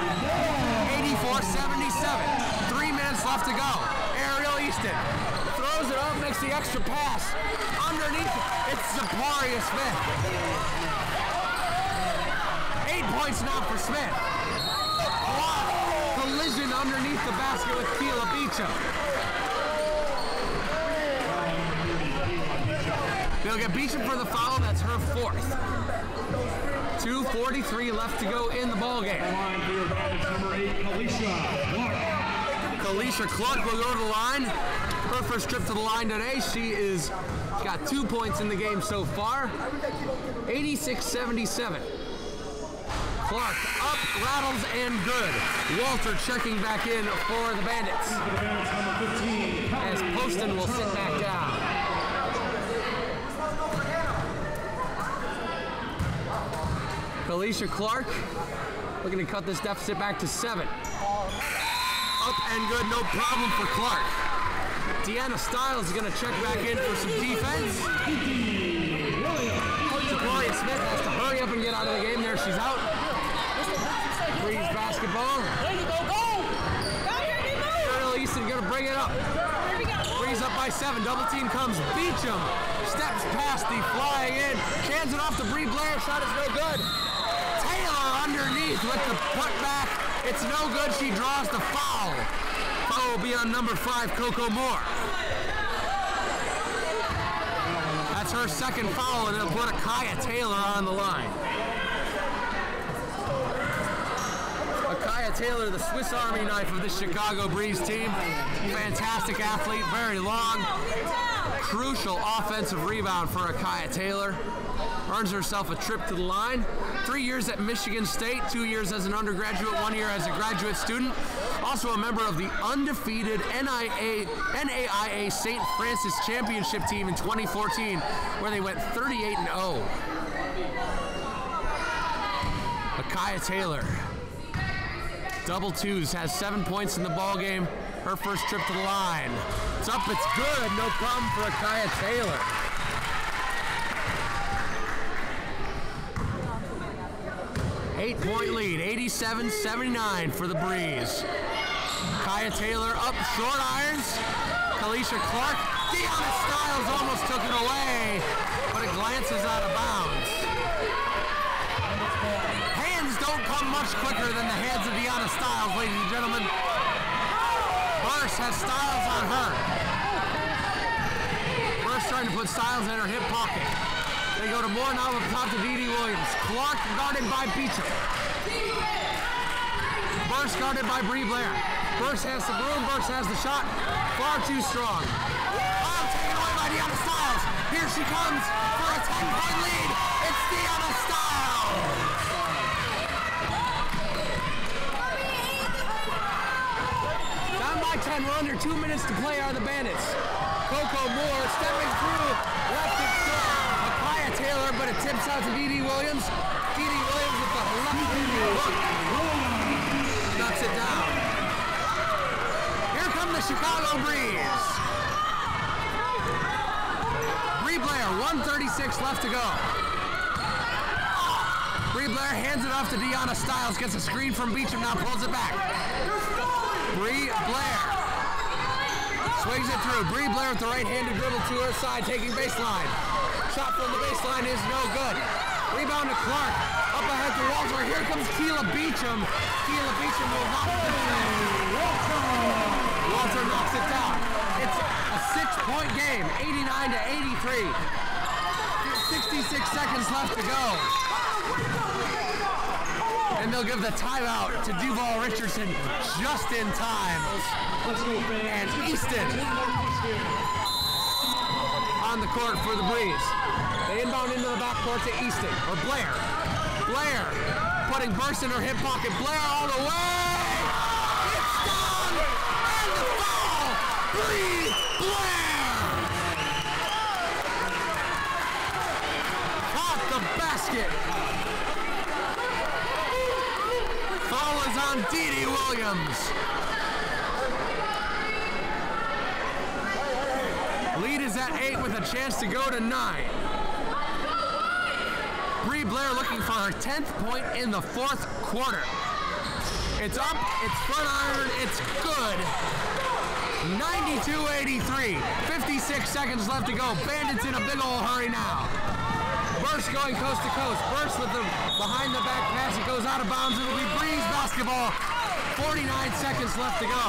84-77. Three minutes left to go. Ariel Easton throws it up, makes the extra pass. Underneath, it's Zaparia Smith. Eight points now for Smith. Underneath the basket with Beecham. They'll get Beecham for the foul. That's her fourth. 2.43 left to go in the ball game. Line for your advantage, number eight, Kalisha Clark. Will go to the line. Her first trip to the line today. She is got two points in the game so far. 86-77. Clark up, rattles, and good. Walter checking back in for the Bandits. For the advantage, number 15, As Poston will sit back down. Kalisha Clark looking to cut this deficit back to seven. Up and good, no problem for Clark. Deanna Stiles is going to check back in for some defense. Gloria Smith has to hurry up and get out of the game. There she's out. Breeze basketball. There you go, go! Go, Kirby, move! Colonel Easton to bring it up. Here we go. Breeze up by seven. Double team comes. Beecham steps past the flying in. Hands it off to Bree Blair. Shot is no good. Taylor underneath with the putback. It's no good. She draws the foul. Foul will be on number five, Coco Moore. That's her second foul, and it'll put Akaya Taylor on the line. Akaya Taylor, the Swiss Army knife of the Chicago Breeze team. Fantastic athlete, very long. Crucial offensive rebound for Akaya Taylor. Earns herself a trip to the line. Three years at Michigan State, two years as an undergraduate, one year as a graduate student. Also a member of the undefeated NIA, NAIA St. Francis Championship team in 2014, where they went 38 0. Akaya Taylor, double twos, has seven points in the ball game. Her first trip to the line. It's up, it's good. No problem for Akaya Taylor. Eight point lead, 87 79 for the Breeze. Kaya Taylor up, short irons. Kalisha Clark. Deanna Stiles almost took it away, but it glances out of bounds. Much quicker than the hands of Deanna Stiles, ladies and gentlemen. Burst has Stiles on her. Burst trying to put Stiles in her hip pocket. They go to more now with top to Williams. Clark guarded by Beecham. Burst guarded by Bree Blair. Burst has the broom. Burst has the shot. Far too strong. Oh, taken away by Deanna Stiles. Here she comes for a 10-point lead. It's Deanna Stiles. Down by 10. We're under two minutes to play are the Bandits. Coco Moore stepping through. Left it short. Akaya Taylor, but it tips out to Dee Williams. Dee Williams with the left hook. Knocks it down. Here come the Chicago Breeze. Bree Blair, 136 left to go. Bree Blair hands it off to Deanna Stiles, gets a screen from Beecham, now pulls it back. Bree Blair. Swings it through. Bree Blair with the right-handed dribble to her side, taking baseline. Shot from the baseline is no good. Rebound to Clark. Up ahead to Walter. Here comes Keela Beecham. Keela Beecham will it down. Walter knocks it down. It's a six-point game, 89 to 83. 66 seconds left to go. And they'll give the timeout to Duval Richardson just in time. And Easton on the court for the Breeze. They inbound into the backcourt to Easton, or Blair. Blair putting burst in her hip pocket. Blair all the way! It's down! And the foul! Bree Blair! Off the basket! Foul is on Dee Williams. Lead is at eight with a chance to go to nine. Bree Blair looking for her 10th point in the fourth quarter. It's up, it's front iron, it's good. 92-83, 56 seconds left to go. Bandits in a big ol' hurry now. Burst going coast to coast. Burst with the behind the back pass. It goes out of bounds. It'll be Breeze basketball. 49 seconds left to go.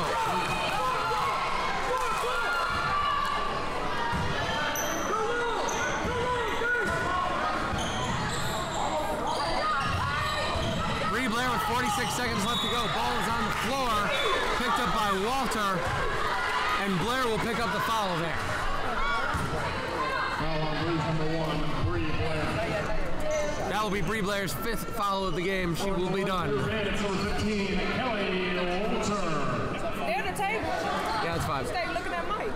Bree Blair with 46 seconds left to go. Ball is on the floor. Picked up by Walter. And Blair will pick up the foul there. Foul on Breeze number one. That will be Bree Blair's fifth foul of the game. She will be done. Bandits number 15, Kelly Walter. They're the table. Yeah, it's five. Stay looking at Mike.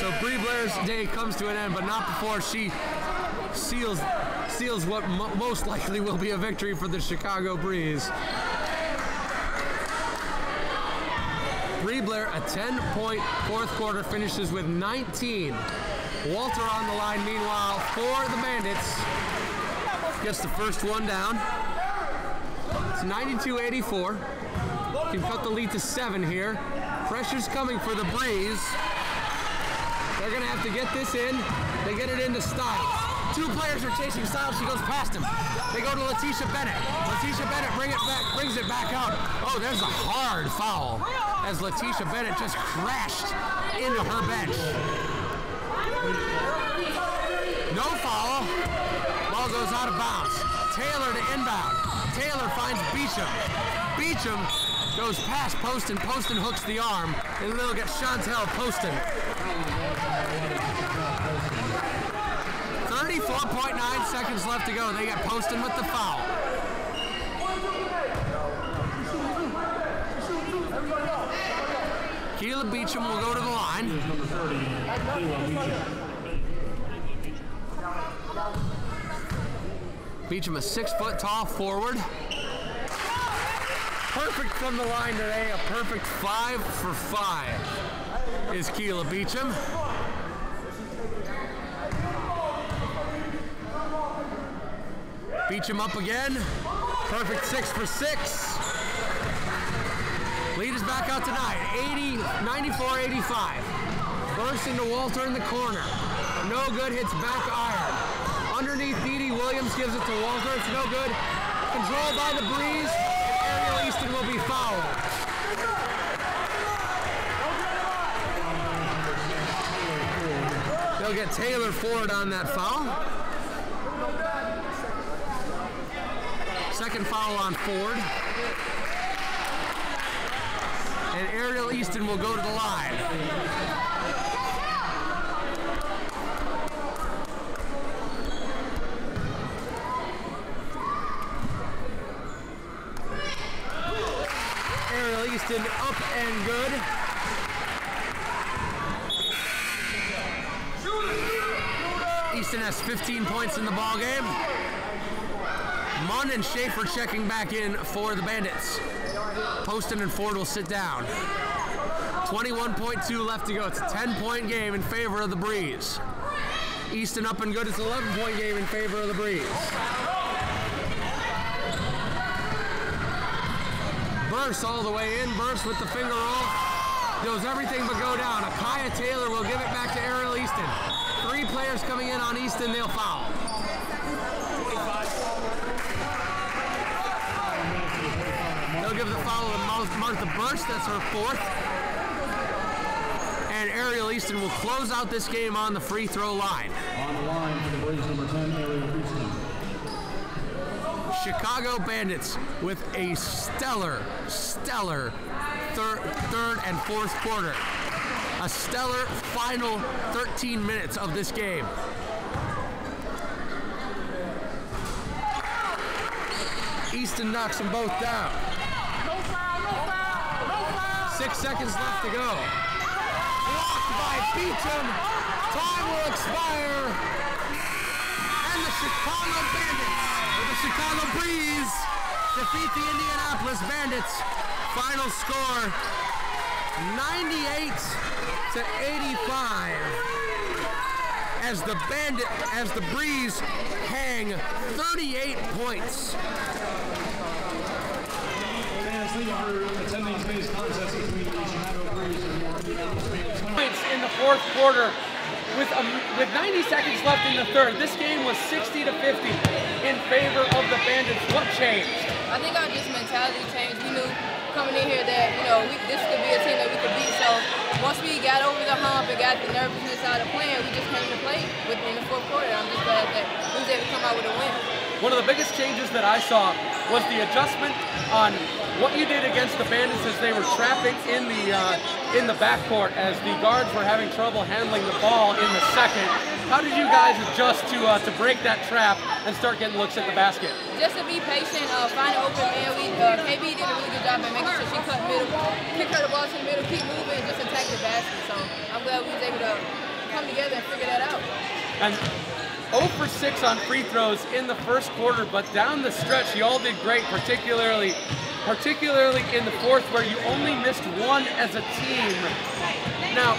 So Bree Blair's day comes to an end, but not before she seals seals what mo- most likely will be a victory for the Chicago Breeze. Bree Blair, a 10-point fourth quarter, finishes with 19. Walter on the line, meanwhile, for the Bandits. Gets the first one down. It's 92-84. Can cut the lead to seven here. Pressure's coming for the Breeze. They're gonna have to get this in. They get it into Stiles. Two players are chasing Stiles. She goes past him. They go to Letitia Bennett. Letitia Bennett bring it back, brings it back out. Oh, there's a hard foul as Letitia Bennett just crashed into her bench. No foul. Ball goes out of bounds. Taylor to inbound. Taylor finds Beecham. Beecham goes past Poston. Poston hooks the arm. And then they'll get Chantel Poston. 34.9 seconds left to go. They get Poston with the foul. Keela Beecham will go to the line. Number 30, Kayla Beecham. Beecham, a six foot tall forward. Perfect from the line today. A perfect five for five is Keela Beecham. Beecham up again. Perfect six for six. Lead is back out tonight. 80, 94 85. Burst into Walter in the corner. No good, hits back iron. Underneath, Dee Williams gives it to Walter. It's no good. Controlled by the breeze. And Ariel Easton will be fouled. They'll get Taylor Ford on that foul. Second foul on Ford. And Ariel Easton will go to the line. Ariel Easton up and good. Easton has 15 points in the ball game. And Schaefer checking back in for the Bandits. Poston and Ford will sit down. 21.2 left to go. It's a 10 point game in favor of the Breeze. Easton up and good. It's an 11 point game in favor of the Breeze. Burst all the way in. Burst with the finger roll. does everything but go down. Akaya Taylor will give it back to Ariel Easton. Three players coming in on Easton, they'll foul. They'll give the foul to Martha Burst, that's her fourth. And Ariel Easton will close out this game on the free throw line. On the line for the Braves, number 10, Ariel Easton. Chicago Bandits with a stellar, stellar third, third and fourth quarter. A stellar final 13 minutes of this game. Easton knocks them both down. No foul, no foul, no foul. Six seconds left to go. Blocked by Beecham. Time will expire. And the Chicago Bandits, with the Chicago Breeze, defeat the Indianapolis Bandits. Final score 98 to 85. As the Bandit, as the Breeze hang 38 points. Fans, thank you for attending today's contest between the Chicago Breeze and the Indianapolis Bandits. points in the fourth quarter with um, with 90 seconds left in the third. This game was 60 to 50 in favor of the Bandits. What changed? I think our just mentality changed. We knew coming in here that you know we, this could be a team that we could beat. So once we got over the hump and got the nervousness out of playing, we just came to play within the fourth quarter. I'm just glad that we was able to come out with a win. One of the biggest changes that I saw was the adjustment on what you did against the Bandits as they were trapping in the uh, in the backcourt as the guards were having trouble handling the ball in the second. How did you guys adjust to uh, to break that trap and start getting looks at the basket? Just to be patient, uh, find an open man. We uh, KB did a really good job at making sure she cut middle, kick her the ball to the middle, keep moving, and just attack the basket. So I'm glad we was able to come together and figure that out. And 0 for 6 on free throws in the first quarter, but down the stretch, you all did great, particularly particularly in the fourth where you only missed one as a team. Now,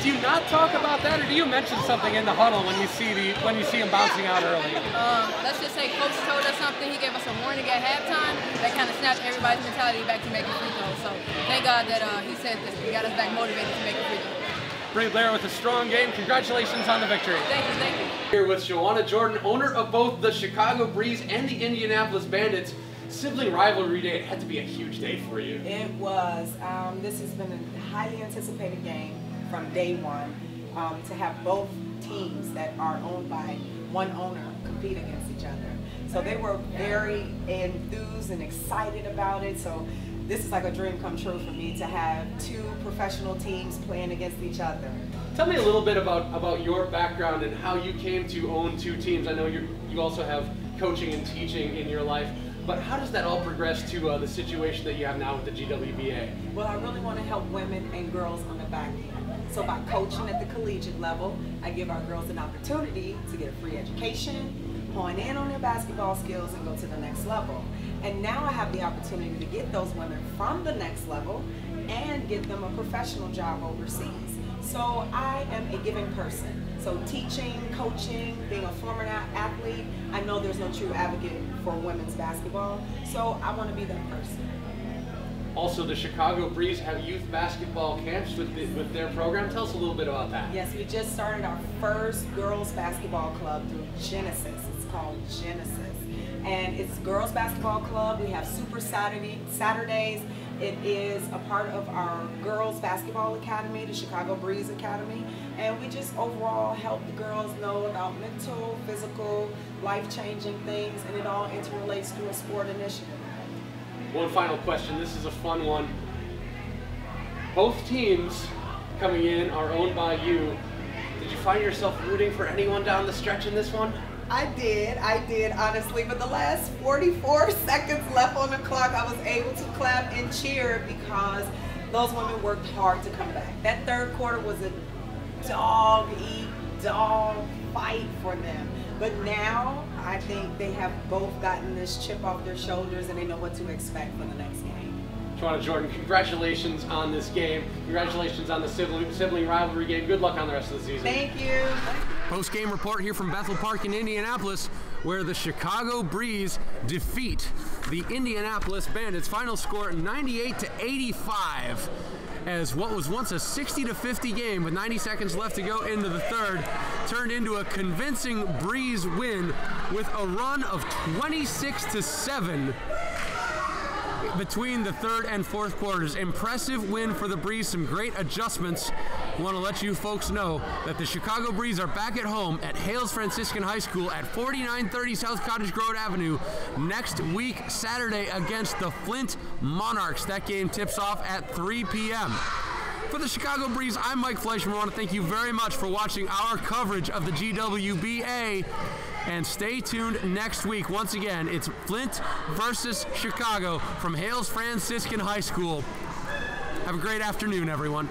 do you not talk about that, or do you mention something in the huddle when you see the when you see him bouncing out early? Um, let's just say coach told us something. He gave us a warning at halftime that kind of snapped everybody's mentality back to making free throws. So thank God that uh, he said this. He got us back motivated to make a free throw. Bree Blair with a strong game. Congratulations on the victory. Thank you, thank you. Here with Shawana Jordan, owner of both the Chicago Breeze and the Indianapolis Bandits. Sibling rivalry day, it had to be a huge day for you. It was. Um, this has been a highly anticipated game from day one. Um, to have both teams that are owned by one owner compete against each other. So they were very enthused and excited about it. So this is like a dream come true for me to have two professional teams playing against each other. Tell me a little bit about, about your background and how you came to own two teams. I know you you also have coaching and teaching in your life, but how does that all progress to uh, the situation that you have now with the GWBA? Well, I really want to help women and girls on the back end. So by coaching at the collegiate level, I give our girls an opportunity to get a free education, hone in on their basketball skills, and go to the next level. And now I have the opportunity to get those women from the next level and get them a professional job overseas. So I am a giving person. So teaching, coaching, being a former athlete, I know there's no true advocate for women's basketball. So I want to be that person. Also, the Chicago Breeze have youth basketball camps with, the, with their program. Tell us a little bit about that. Yes, we just started our first girls basketball club through Genesis. It's called Genesis. And it's girls basketball club. We have super Saturday Saturdays. It is a part of our girls basketball academy, the Chicago Breeze Academy. And we just overall help the girls know about mental, physical, life-changing things, and it all interrelates through a sport initiative. One final question. This is a fun one. Both teams coming in are owned by you. Did you find yourself rooting for anyone down the stretch in this one? I did, I did, honestly. But the last 44 <laughs> seconds left on the clock, I was able to clap and cheer because those women worked hard to come back. That third quarter was a dog eat dog fight for them. But now I think they have both gotten this chip off their shoulders and they know what to expect for the next game. Shawana Jordan, congratulations on this game. Congratulations on the sibling, sibling rivalry game. Good luck on the rest of the season. Thank you. Post game report here from Bethel Park in Indianapolis, where the Chicago Breeze defeat the Indianapolis Bandits. Final score 98 to 85. as what was once a 60 to 50 game with 90 seconds left to go into the third turned into a convincing Breeze win with a run of 26 to 7 between the third and fourth quarters. Impressive win for the Breeze, some great adjustments. Want to let you folks know that the Chicago Breeze are back at home at Hales Franciscan High School at 4930 South Cottage Grove Avenue next week, Saturday, against the Flint Monarchs. That game tips off at 3 p.m. For the Chicago Breeze, I'm Mike Fleischman. I want to thank you very much for watching our coverage of the GWBA. And stay tuned next week. Once again, it's Flint versus Chicago from Hales Franciscan High School. Have a great afternoon, everyone.